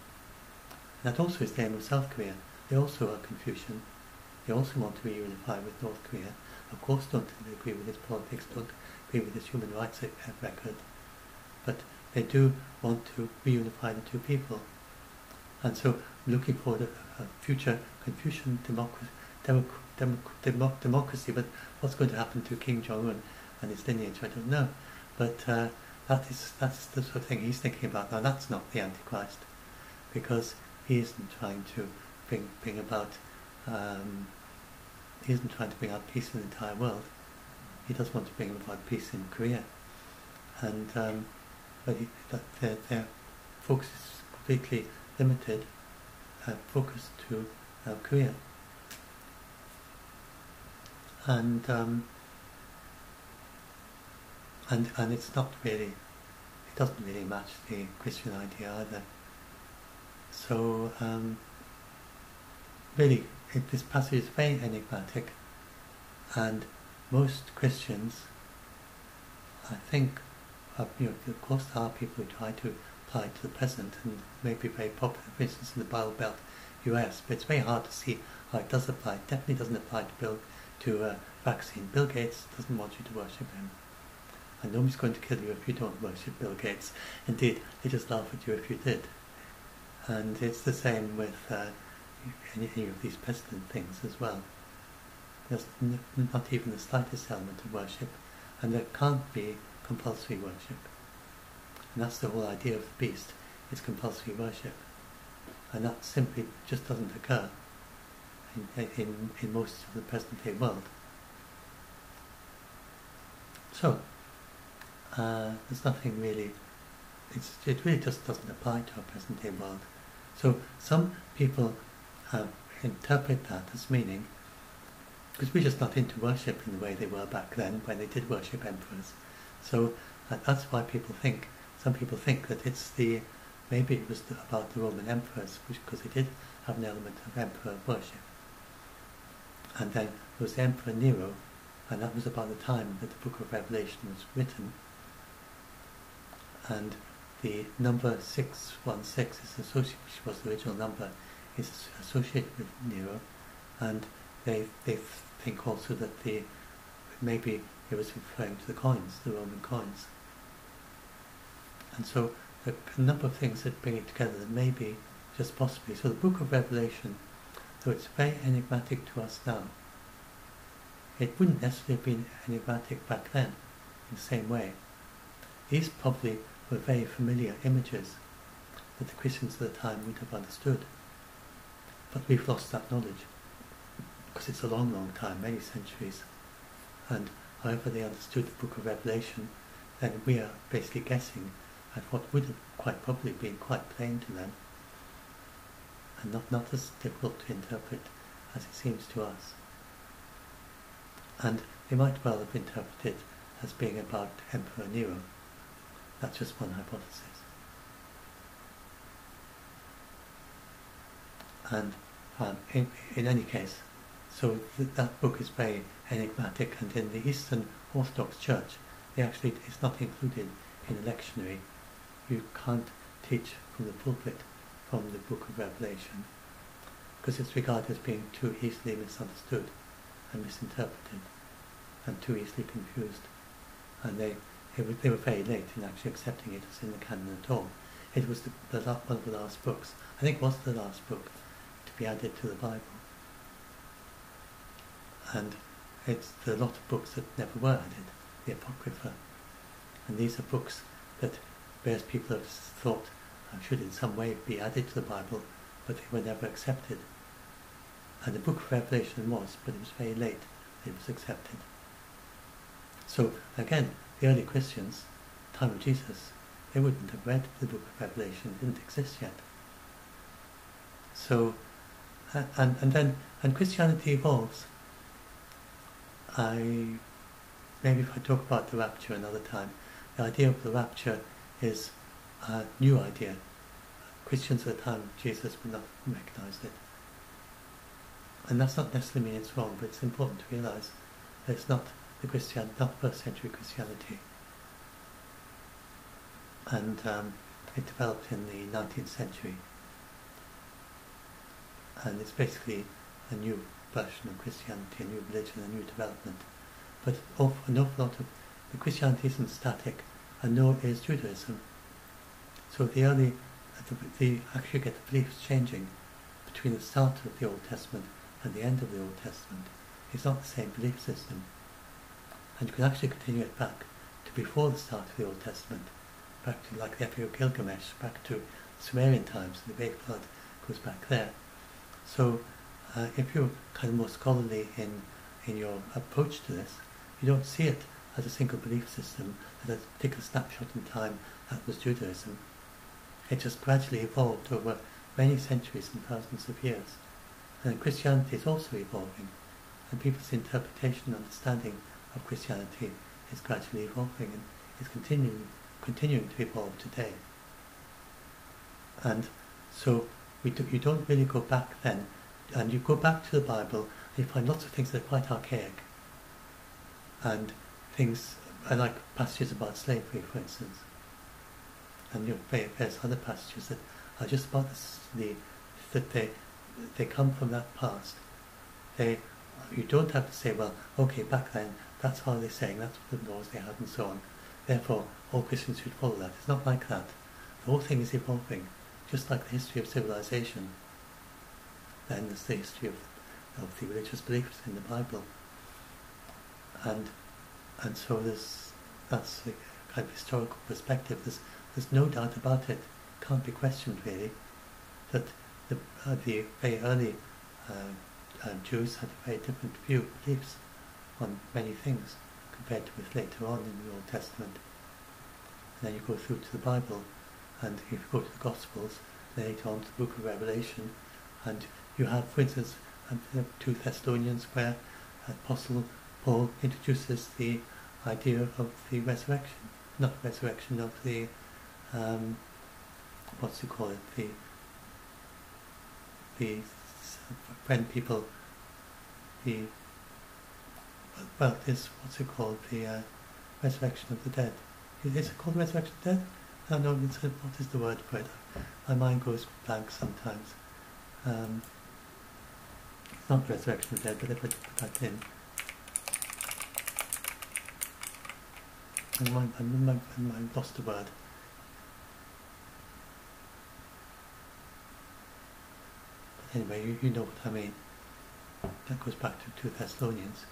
That also is the aim of South Korea. They also are Confucian. They also want to reunify with North Korea. Of course don't agree with his politics, don't agree with his human rights record. But they do want to reunify the two people. And so looking for a, a future Confucian democracy, democ democ democ democracy, but what's going to happen to Kim Jong-un and his lineage, I don't know. But uh, that is, that's the sort of thing he's thinking about. Now that's not the Antichrist, because he isn't trying to bring, bring about, um, he isn't trying to bring out peace in the entire world. He does want to bring about peace in Korea. And um, but their, their focus is completely limited, uh, focused to uh, Korea. And um, and and it's not really, it doesn't really match the Christian idea either. So um, really, it, this passage is very enigmatic, and most Christians, I think, you know, of course there are people who try to apply it to the present and may be very popular, for instance, in the Bible Belt US, but it's very hard to see how it does apply. It definitely doesn't apply to Bill, to uh, vaccine. Bill Gates doesn't want you to worship him. And nobody's going to kill you if you don't worship Bill Gates. Indeed, they just laugh at you if you did. And it's the same with uh, any, of these president things as well. There's not even the slightest element of worship, and there can't be compulsory worship. And that's the whole idea of the beast, is compulsory worship. And that simply just doesn't occur in, in, in most of the present day world. So, uh, there's nothing really, it really just doesn't apply to our present day world. So some people uh, interpret that as meaning, because we're just not into worship in the way they were back then when they did worship emperors. So that's why people think, some people think that it's the, maybe it was the, about the Roman emperors, because they did have an element of emperor worship. And then there was the Emperor Nero, and that was about the time that the book of Revelation was written. And the number 616 is associated, which was the original number, is associated with Nero, and they they think also that the maybe it was referring to the coins, the Roman coins. And so a number of things that bring it together that maybe just possibly. So the book of Revelation, though it's very enigmatic to us now, it wouldn't necessarily have been enigmatic back then in the same way. These probably were very familiar images that the Christians of the time would have understood. But we've lost that knowledge because it's a long, long time, many centuries. And however they understood the book of Revelation, then we are basically guessing at what would have quite probably been quite plain to them and not, not as difficult to interpret as it seems to us and they might well have interpreted it as being about Emperor Nero. That's just one hypothesis. And um, in, in any case, so th- that book is very enigmatic, and in the Eastern Orthodox Church, they actually it's not included in the lectionary. You can't teach from the pulpit from the Book of Revelation because it's regarded as being too easily misunderstood and misinterpreted and too easily confused. And they, was, they were very late in actually accepting it as in the canon at all. It was the, the, one of the last books, I think it was the last book to be added to the Bible. And it's a lot of books that never were added, the Apocrypha. And these are books that various people have thought uh, should in some way be added to the Bible, but they were never accepted. And the book of Revelation was, but it was very late it was accepted. So again, the early Christians, time of Jesus, they wouldn't have read the book of Revelation, it didn't exist yet. So, and, and then, and Christianity evolves. I, maybe if I talk about the rapture another time, the idea of the rapture is a new idea. Christians at the time of Jesus would not have recognized it. And that's not necessarily mean it's wrong, but it's important to realize that it's not the Christian, first century Christianity. And um, it developed in the 19th century. And it's basically a new version of Christianity, a new religion, a new development. But an awful lot of the Christianity isn't static, and nor is Judaism. So the early, the, the actually get the beliefs changing between the start of the Old Testament and the end of the Old Testament. It's not the same belief system. And you can actually continue it back to before the start of the Old Testament, back to like the Epic of Gilgamesh, back to Sumerian times, the Great Flood goes back there. So uh, if you're kind of more scholarly in, in your approach to this, you don't see it as a single belief system, as a particular snapshot in time that was Judaism. It just gradually evolved over many centuries and thousands of years. And Christianity is also evolving, and people's interpretation and understanding of Christianity is gradually evolving and is continuing, continuing to evolve today. And so we do, you don't really go back then, and you go back to the Bible and you find lots of things that are quite archaic. And things, I like passages about slavery, for instance. And you know, various other passages that are just about the, the that they they come from that past. They you don't have to say, well, okay, back then that's how they're saying, that's what the laws they had and so on. Therefore, all Christians should follow that. It's not like that. The whole thing is evolving, just like the history of civilization. Then there's the history of, of the religious beliefs in the Bible. And and so there's that's a kind of historical perspective. There's there's no doubt about it. Can't be questioned really that the uh, the very early uh, um, Jews had a very different view, beliefs on many things compared to with later on in the Old Testament. And then you go through to the Bible, and you go to the Gospels, later on to the Book of Revelation, and you have, for instance, um, two Thessalonians where Apostle Paul introduces the idea of the resurrection, not resurrection of the, um, what's it called, the, the when people, the, well, this, what's it called, the uh, resurrection of the dead. Is it called resurrection of the dead? I don't know, what is the word for it? My mind goes blank sometimes. Um, it's not resurrection of the dead, but if I put that in, my, my, my lost the word. But anyway, you, you know what I mean. That goes back to 2 Thessalonians.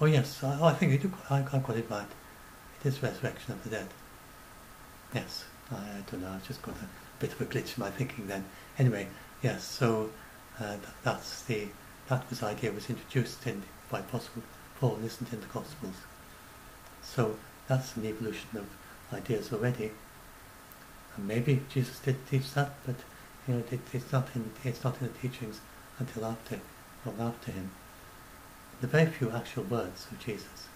Oh yes, I, oh, I think you do, I, I got it right. It is resurrection of the dead. Yes, I, I don't know, I've just got a bit of a glitch in my thinking then. Anyway, yes, so uh, that, that's the, that was idea was introduced in by Apostle Paul, isn't in the Gospels. So that's an evolution of ideas already. And maybe Jesus did teach that, but you know, it, it's not in it's not in the teachings until after, long after him. The very few actual words of Jesus,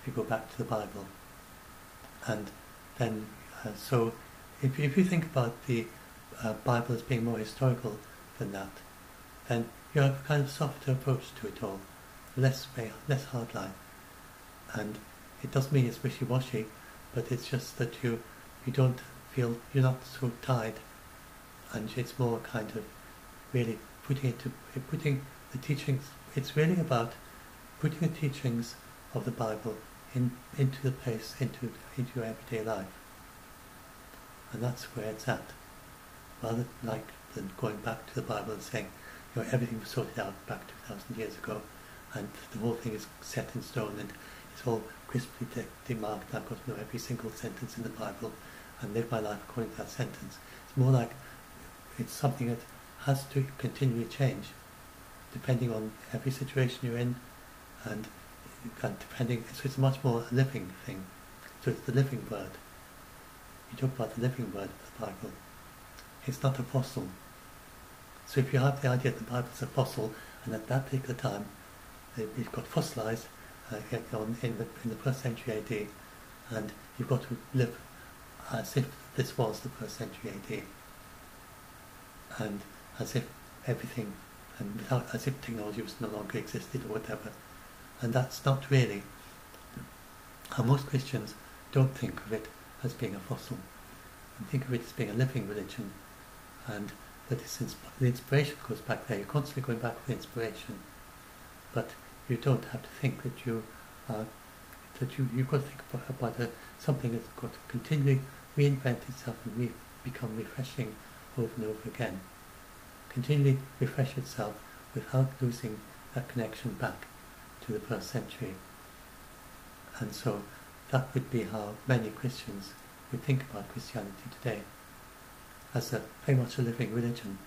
if you go back to the Bible, and then uh, so if if you think about the uh, Bible as being more historical than that, then you have a kind of softer approach to it all less less hard line. And it doesn't mean it's wishy-washy, but it's just that you you don't feel you're not so tied, and it's more kind of really putting it to putting the teachings. It's really about putting the teachings of the Bible in into the place into into your everyday life, and that's where it's at. Rather like than going back to the Bible and saying, you know, everything was sorted out back two thousand years ago and the whole thing is set in stone and it's all crisply demarked. I've got to know every single sentence in the Bible and live my life according to that sentence. It's more like it's something that has to continually change depending on every situation you're in and, depending, so it's much more a living thing. So it's the living word. You talk about the living word of the Bible. It's not a fossil. So if you have the idea that the Bible is a fossil and at that particular time it got fossilized uh, in, the, in the first century AD, and you've got to live as if this was the first century AD, and as if everything, and as if technology was no longer existed or whatever, and that's not really how most Christians don't think of it as being a fossil, and think of it as being a living religion, and that the inspiration goes back there. You're constantly going back with inspiration, but you don't have to think that you uh, that you you've got to think about, about a, something that's got to continually reinvent itself and re- become refreshing over and over again. Continually refresh itself without losing that connection back to the first century. And so that would be how many Christians would think about Christianity today as a very much a living religion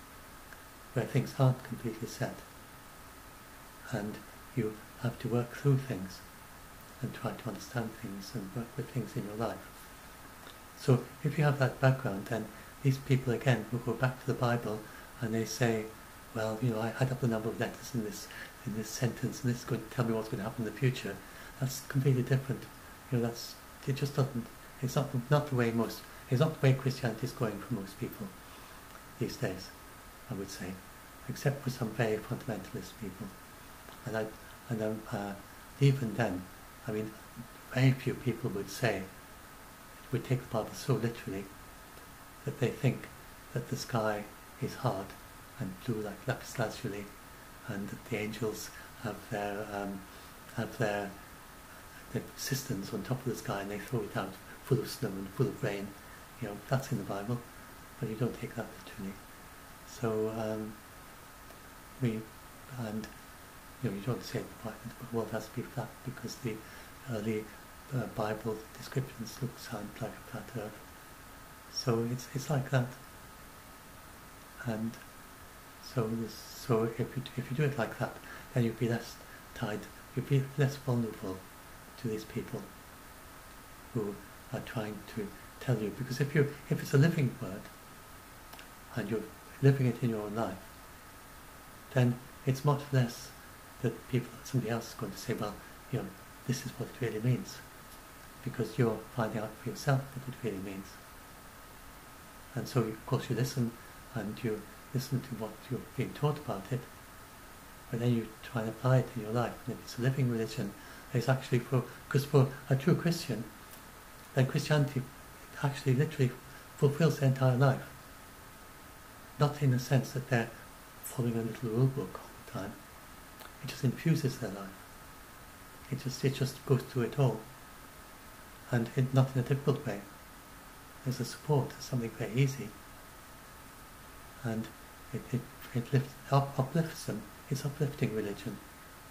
where things aren't completely set and you have to work through things and try to understand things and work with things in your life. So if you have that background, then these people again who go back to the Bible and they say, well, you know, I add up the number of letters in this in this sentence, and this is going to tell me what's going to happen in the future. That's completely different. You know, that's it. Just doesn't. It's not not the way most. It's not the way Christianity is going for most people these days. I would say, except for some very fundamentalist people. And I, and then, uh, even then, I mean, very few people would say, would take the Bible so literally, that they think that the sky is hard and blue like lapis lazuli, and the angels have their um, have their their cisterns on top of the sky and they throw it out full of snow and full of rain. You know, that's in the Bible, but you don't take that literally. So um, we and you know, you don't say the world has to be flat because the early uh, Bible descriptions look sound like a flat earth. So it's, it's like that. And so, this, so if you if you do it like that, then you'll be less tied, you'll be less vulnerable to these people who are trying to tell you. Because if you if it's a living word and you're living it in your own life, then it's much less that people somebody else is going to say, well, you know, this is what it really means. Because you're finding out for yourself what it really means. And so of course you listen and you listen to what you're being taught about it, but then you try and apply it in your life. And if it's a living religion, it's actually for, because for a true Christian, then Christianity actually literally fulfills their entire life. Not in the sense that they're following a little rule book all the time. It just infuses their life. It just it just goes through it all. And it, not in a difficult way. There's a support, there's something very easy. And it, it, it lifts, up, uplifts them. It's uplifting religion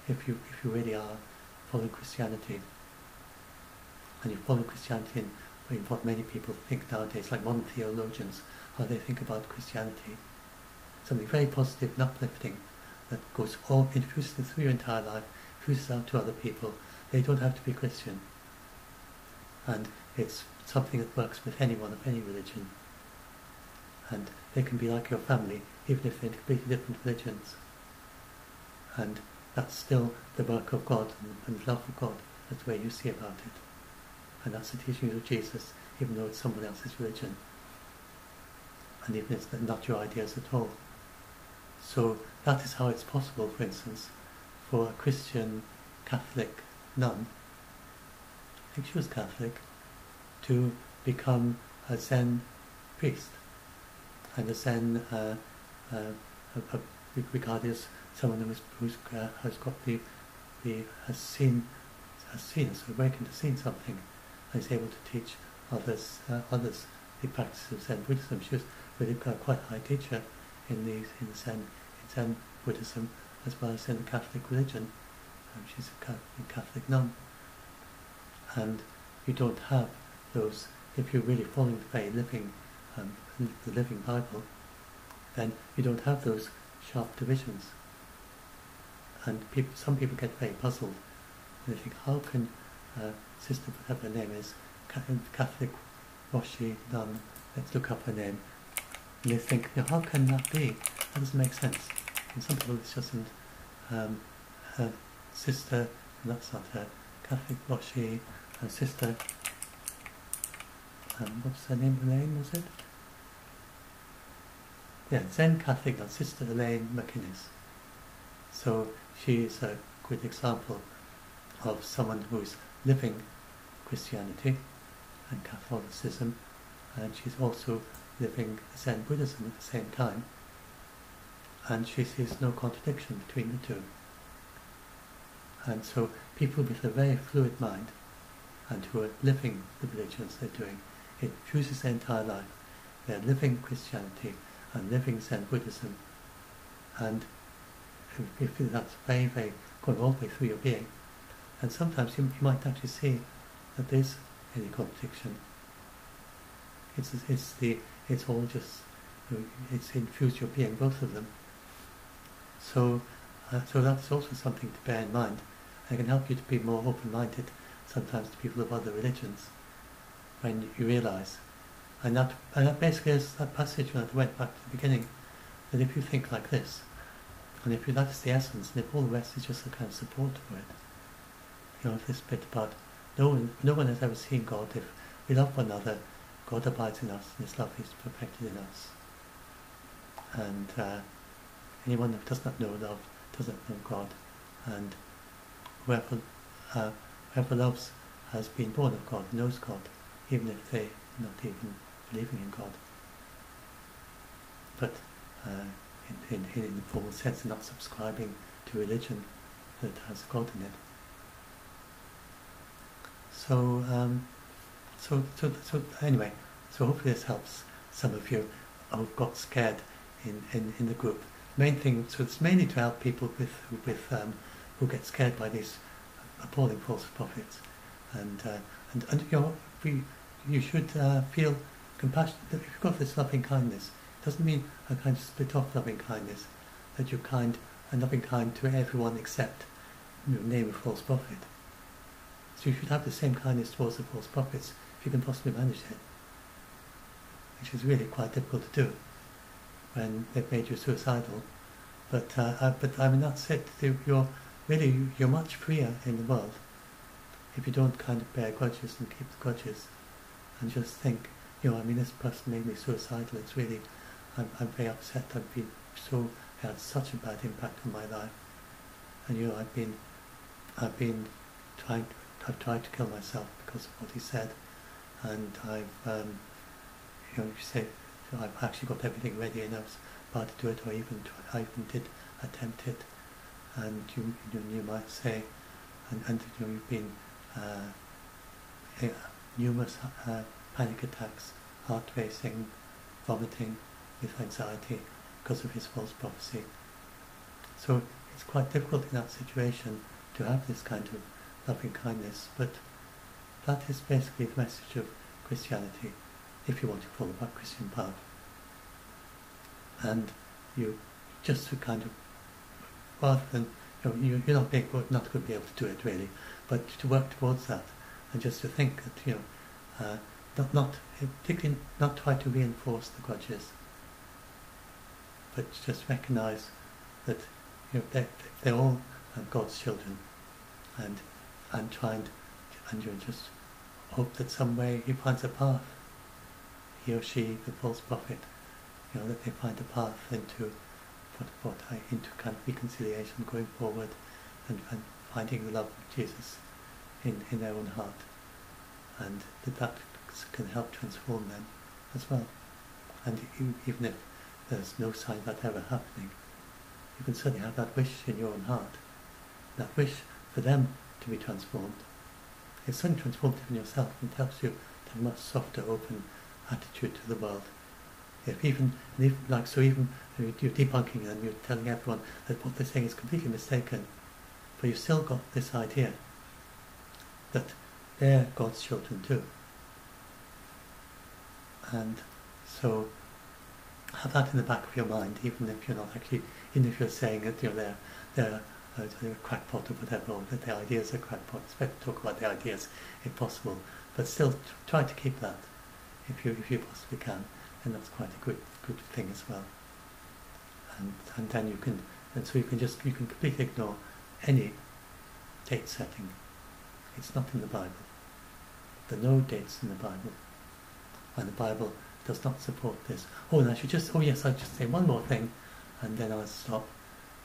if you if you really are following Christianity. And you follow Christianity in, in what many people think nowadays, like modern theologians, how they think about Christianity. Something very positive and uplifting that goes all infuses through your entire life, infuses out to other people. They don't have to be Christian. And it's something that works with anyone of any religion. And they can be like your family, even if they're completely different religions. And that's still the work of God and, and love of God. That's the way you see about it. And that's the teachings of Jesus, even though it's someone else's religion. And even if it's not your ideas at all. So that is how it's possible, for instance, for a Christian Catholic nun, I think she was Catholic, to become a Zen priest. And a Zen uh, uh, regarded as someone who's, who's uh, has got the, the has seen has seen has awakened to seen something and is able to teach others uh, others the practice of Zen Buddhism. She was really quite a high teacher in the in Zen in Zen Buddhism as well as in the Catholic religion. Um, she's a Catholic nun, and you don't have those. If you're really following the very living, um, the living Bible, then you don't have those sharp divisions. And people, some people get very puzzled. And they think, how can uh, Sister, whatever her name is, Catholic Roshi nun, let's look up her name. And they think, how can that be? That doesn't make sense. And some people it's just um, her sister, and that's not her, Catholic Roshi, her sister, um, what's her name, Elaine was it? Yeah, Zen Catholic, her sister Elaine MacInnes. So she is a good example of someone who's living Christianity and Catholicism, and she's also living Zen Buddhism at the same time, and she sees no contradiction between the two. And so people with a very fluid mind and who are living the religions they're doing, it fuses their entire life. They're living Christianity and living Zen Buddhism, and if that's very, very going all the way through your being. And sometimes you, you might actually see that there's any contradiction. It's, it's, the, it's all just, it's infused your being, both of them. So, uh, so that's also something to bear in mind. It can help you to be more open-minded sometimes to people of other religions when you realize. And that, and that basically is that passage I went back to the beginning, that if you think like this, and if you, that's the essence, and if all the rest is just a kind of support for it, you know, this bit about no one, no one has ever seen God. If we love one another, God abides in us, and His love is perfected in us. And uh, anyone who does not know love doesn't know God. And whoever, uh, whoever loves has been born of God, knows God, even if they not even believing in God. But uh, in, in, in the formal sense, not subscribing to religion that has God in it. So, um, so, so, so anyway, so hopefully this helps some of you who got scared in, in, in the group. Main thing, so it's mainly to help people with with um, who get scared by these appalling false prophets, and uh, and and you know we you should uh, feel compassion. If you've got this loving kindness, doesn't mean a kind of split off loving kindness, that you're kind and loving kind to everyone except you know, name a false prophet. So you should have the same kindness towards the false prophets if you can possibly manage it, which is really quite difficult to do when they've made you suicidal. But uh, uh, but I mean that's it. You're really you're much freer in the world if you don't kind of bear grudges and keep the grudges and just think, you know, I mean, this person made me suicidal. It's really, I'm, I'm very upset. I've been so had such a bad impact on my life, and you know, I've been, I've been trying, to, I've tried to kill myself because of what he said, and I've, um, you know, you say, you know, I've actually got everything ready and I was about to do it, or even I even did attempt it, and you, you, you might say, and, and you know, you've been uh, numerous uh, panic attacks, heart racing, vomiting with anxiety because of his false prophecy. So it's quite difficult in that situation to have this kind of loving kindness, but that is basically the message of Christianity, if you want to follow that Christian path. And you just to kind of, rather than, you know, you, you're not, being, not going to be able to do it really, but to work towards that and just to think that, you know, uh, not, not, particularly not try to reinforce the grudges, but just recognize that, you know, they're, they're all um, God's children and, and try and, and you just hope that some way he finds a path, he or she, the false prophet, you know, that they find a path into what, what I, into kind of reconciliation going forward and, and finding the love of Jesus in, in their own heart. And that that can help transform them as well. And even if there's no sign of that ever happening, you can certainly have that wish in your own heart, that wish for them to be transformed. It's certainly transformative in yourself and helps you to have a much softer, open attitude to the world. If even, and if, like so even you're debunking them, you're telling everyone that what they're saying is completely mistaken, but you've still got this idea that they're God's children too. And so have that in the back of your mind, even if you're not actually, even if you're saying that you're there, they're, uh, they're a crackpot or whatever, or that their ideas are crackpot. It's better to talk about the ideas if possible, but still try to keep that if you if you possibly can, and that's quite a good good thing as well. And and then you can and so you can just you can completely ignore any date setting. It's not in the Bible. There are no dates in the Bible. And the Bible does not support this. Oh, and I should just, oh yes, I'll just say one more thing and then I'll stop.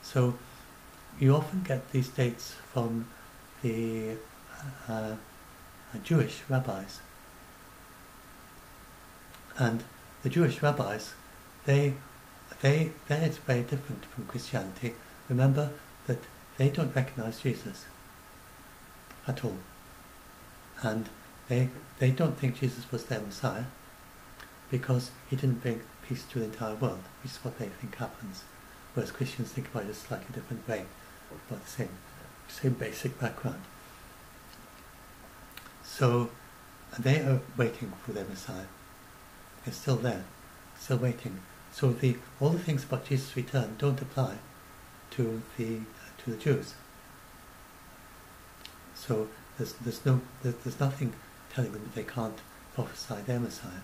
So you often get these dates from the uh, uh, Jewish rabbis. And the Jewish rabbis, they, they, they're very different from Christianity. Remember that they don't recognize Jesus at all. And they, they don't think Jesus was their Messiah because he didn't bring peace to the entire world, which is what they think happens. Whereas Christians think about it a slightly different way, but the same, same basic background. So they are waiting for their Messiah. They're still there, still waiting. So the, all the things about Jesus' return don't apply to the to the Jews. So there's, there's, no, there's, there's nothing telling them that they can't prophesy their Messiah.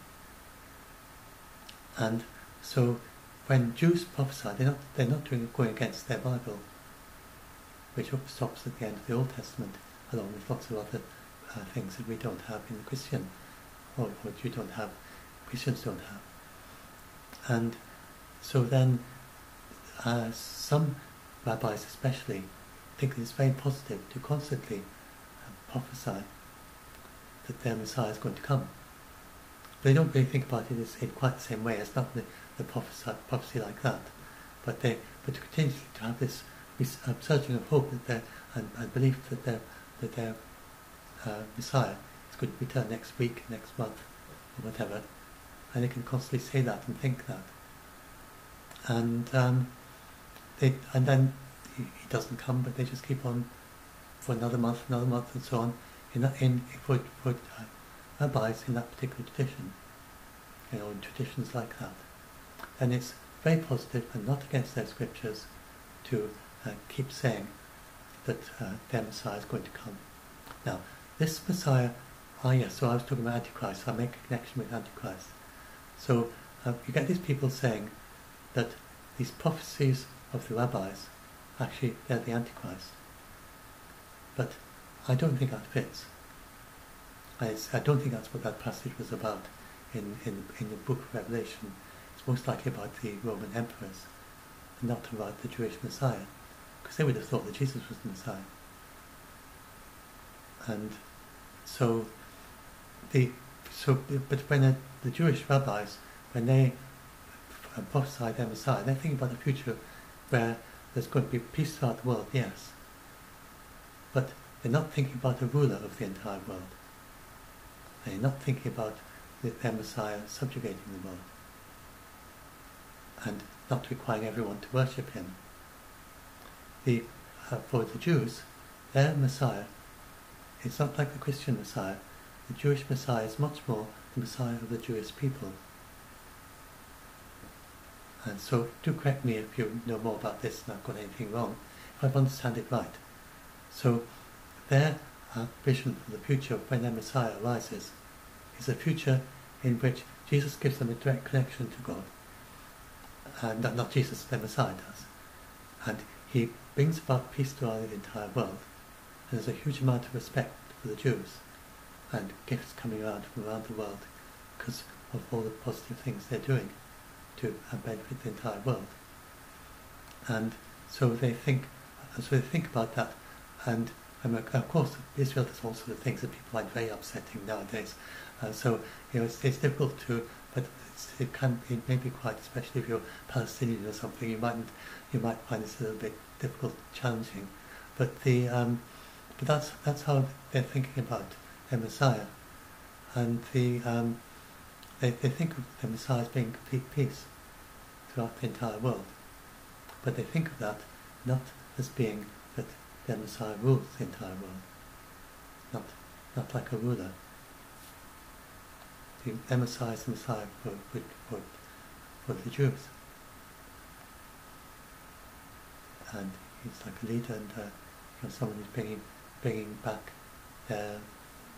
And so when Jews prophesy, they're not, they're not doing, going against their Bible, which stops at the end of the Old Testament, along with lots of other uh, things that we don't have in the Christian, or what you don't have, Christians don't have. And so then uh, some rabbis especially think it's very positive to constantly prophesy that their Messiah is going to come. They don't really think about it in quite the same way. It's not the, the prophecy, prophecy like that. But they, but to continue to have this, uh, surging of hope that and, and belief that their, that their uh, Messiah is going to return next week, next month, or whatever. And they can constantly say that and think that. And um, they, and then he, he doesn't come, but they just keep on for another month, another month, and so on, in, that, in for, rabbis in that particular tradition, you know, in traditions like that. then it's very positive and not against their scriptures to uh, keep saying that uh, their Messiah is going to come. Now, this Messiah, ah yes, so I was talking about Antichrist, so I make a connection with Antichrist. So uh, you get these people saying that these prophecies of the rabbis, actually they're the Antichrist. But I don't think that fits. I, I don't think that's what that passage was about in, in, in the book of Revelation. It's most likely about the Roman emperors, and not about the Jewish Messiah, because they would have thought that Jesus was the Messiah. And so, the so but when uh, the Jewish rabbis, when they uh, prophesy their Messiah, they're thinking about a future where there's going to be peace throughout the world, yes, but they're not thinking about a ruler of the entire world. They're not thinking about their Messiah subjugating the world and not requiring everyone to worship him. The, uh, for the Jews, their Messiah is not like the Christian Messiah. The Jewish Messiah is much more the Messiah of the Jewish people. And so do correct me if you know more about this and I've got anything wrong, if I understand it right. So their uh, vision for the future of when their Messiah arises is a future in which Jesus gives them a direct connection to God. And not Jesus, their Messiah does. And he brings about peace throughout the entire world. And there's a huge amount of respect for the Jews and gifts coming around from around the world because of all the positive things they're doing to benefit the entire world. And so they think, so they think about that, and, and of course Israel does all sorts of things that people find very upsetting nowadays. Uh, so you know it's, it's difficult to, but it can be maybe quite, especially if you're Palestinian or something, you might you might find this a little bit difficult, challenging. But the um, but that's that's how they're thinking about their Messiah, and the um, they they think of the Messiah as being complete peace throughout the entire world, but they think of that not as being that their Messiah rules the entire world, not not like a ruler. The, Messiah is the Messiah for, for, for, the Jews. and he's like a leader and uh, you know, someone who's bringing bringing back their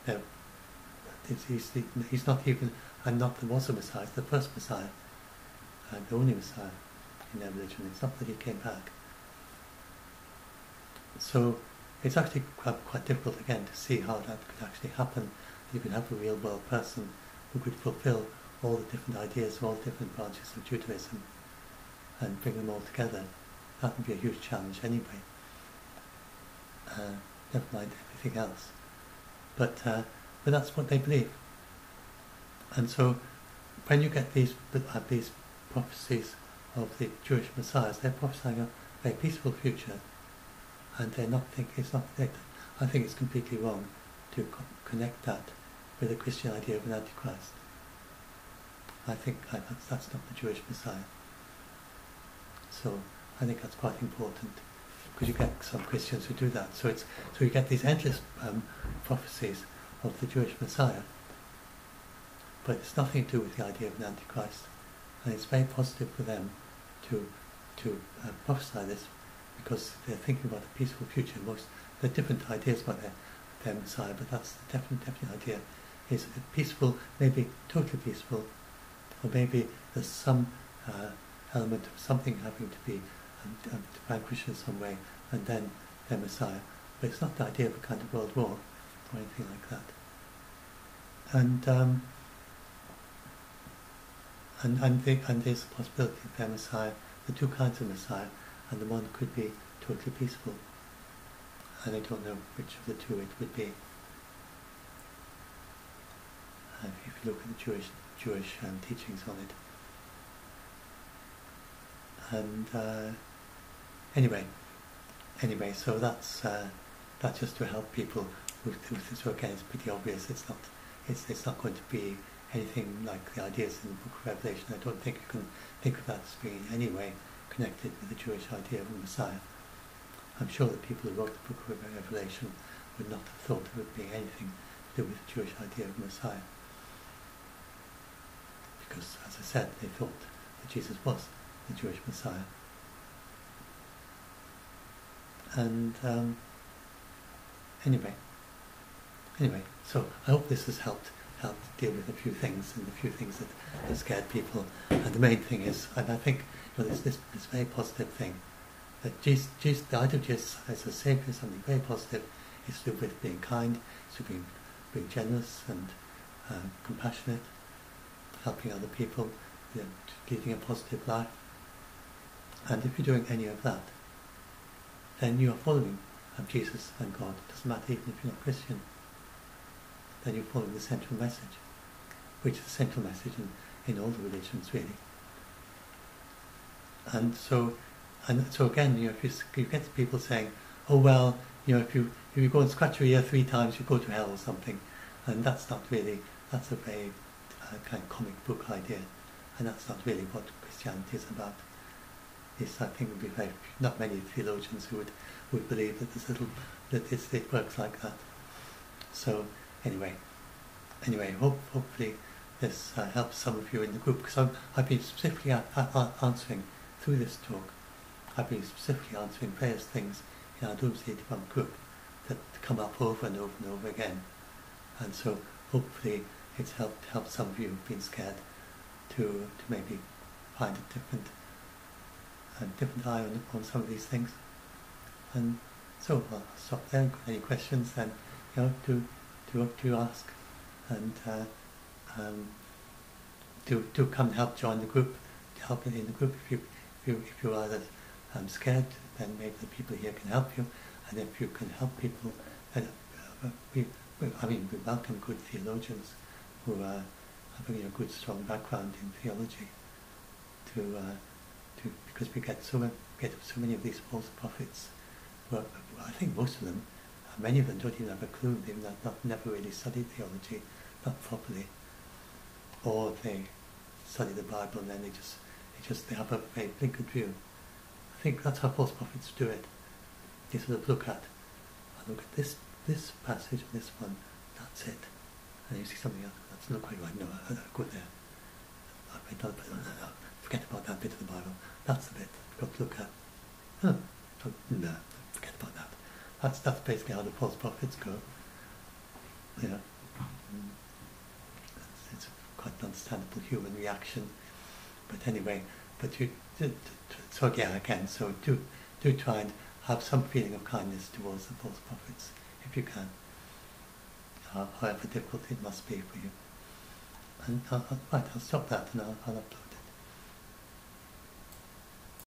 their he's, he's not even and not the was a Messiah, the first Messiah and the only Messiah in their religion. It's not that he came back. So it's actually quite, quite difficult again to see how that could actually happen. You could have a real world person who could fulfill all the different ideas, of all the different branches of Judaism and bring them all together that would be a huge challenge anyway. Uh, never mind everything else. But, uh, but that's what they believe. And so when you get these, uh, these prophecies of the Jewish messiahs, they're prophesying a very peaceful future and they're not thinking, it's not, I think it's completely wrong to co- connect that with the Christian idea of an Antichrist. I think I, that's, that's not the Jewish Messiah. So I think that's quite important because you get some Christians who do that. So it's so you get these endless um, prophecies of the Jewish Messiah, but it's nothing to do with the idea of an Antichrist, and it's very positive for them to to uh, prophesy this because they're thinking about a peaceful future. Most there are different ideas about their their Messiah, but that's the definite definite idea is peaceful, maybe totally peaceful, or maybe there's some uh, element of something having to be and, and to vanquish in some way, and then their Messiah. But it's not the idea of a kind of world war or anything like that. And um, and and, the, and there's a possibility of their Messiah, the two kinds of Messiah, and the one could be totally peaceful. And I don't know which of the two it would be. And if you look at the Jewish Jewish um, teachings on it. And uh, Anyway, anyway, so that's uh, that's just to help people who, who so again it's pretty obvious. It's not it's it's not going to be anything like the ideas in the Book of Revelation. I don't think you can think of that as being anyway. way connected with the Jewish idea of a Messiah. I'm sure that people who wrote the Book of Revelation would not have thought of it being anything to do with the Jewish idea of Messiah. Because, as I said, they thought that Jesus was the Jewish Messiah. And um, anyway, anyway, so I hope this has helped helped deal with a few things and a few things that, that scared people. And the main thing is, and I think know, this, this very positive thing that Jesus, Jesus, the idea of Jesus as a saviour is something very positive. It's to do with being kind, it's to being being generous and uh, compassionate, helping other people, you know, leading a positive life. And if you're doing any of that, then you are following um, Jesus and God. It doesn't matter even if you're not Christian. Then you're following the central message, which is the central message in, in all the religions really. And so, and so again, you know, if you, you get people saying, "Oh well, you know, if you if you go and scratch your ear three times, you go to hell or something," and that's not really that's a very uh, kind of comic book idea, and that's not really what Christianity is about. It's, I think, would be very not many theologians who would would believe that this little that this, it works like that. So anyway, anyway, hope, hopefully this uh, helps some of you in the group because I've been specifically a- a- answering through this talk. I've been specifically answering various things in our Doomsday Debunk group that come up over and over and over again, and so hopefully it's helped help some of you who've been scared to to maybe find a different a different eye on, on some of these things. And so I'll stop there. Any questions? Then you know, do do do ask, and uh, um, do do come help join the group. To help in the group if you you if you are that um, scared, then maybe the people here can help you. And if you can help people, then uh, we, I mean we welcome good theologians who uh, have a good strong background in theology to uh, to because we get so many, get so many of these false prophets. Well, I think most of them, uh, many of them don't even have a clue. They've not, not never really studied theology, not properly, or they study the Bible and then they just just the have a blinkered view. I think that's how false prophets do it. They sort of look at, I look at this this passage and this one, that's it, and you see something else. That's not quite right. No, I, I go there. I read another bit. No, no. Forget about that bit of the Bible. That's the bit we've got to look at. Oh, no, forget about that. That's that's basically how the false prophets go. Know, mm. it's, it's quite an understandable human reaction. But anyway, but you, so yeah, again, so do do try and have some feeling of kindness towards the false prophets if you can, uh, however difficult it must be for you. And uh, right, I'll stop that and I'll, I'll upload.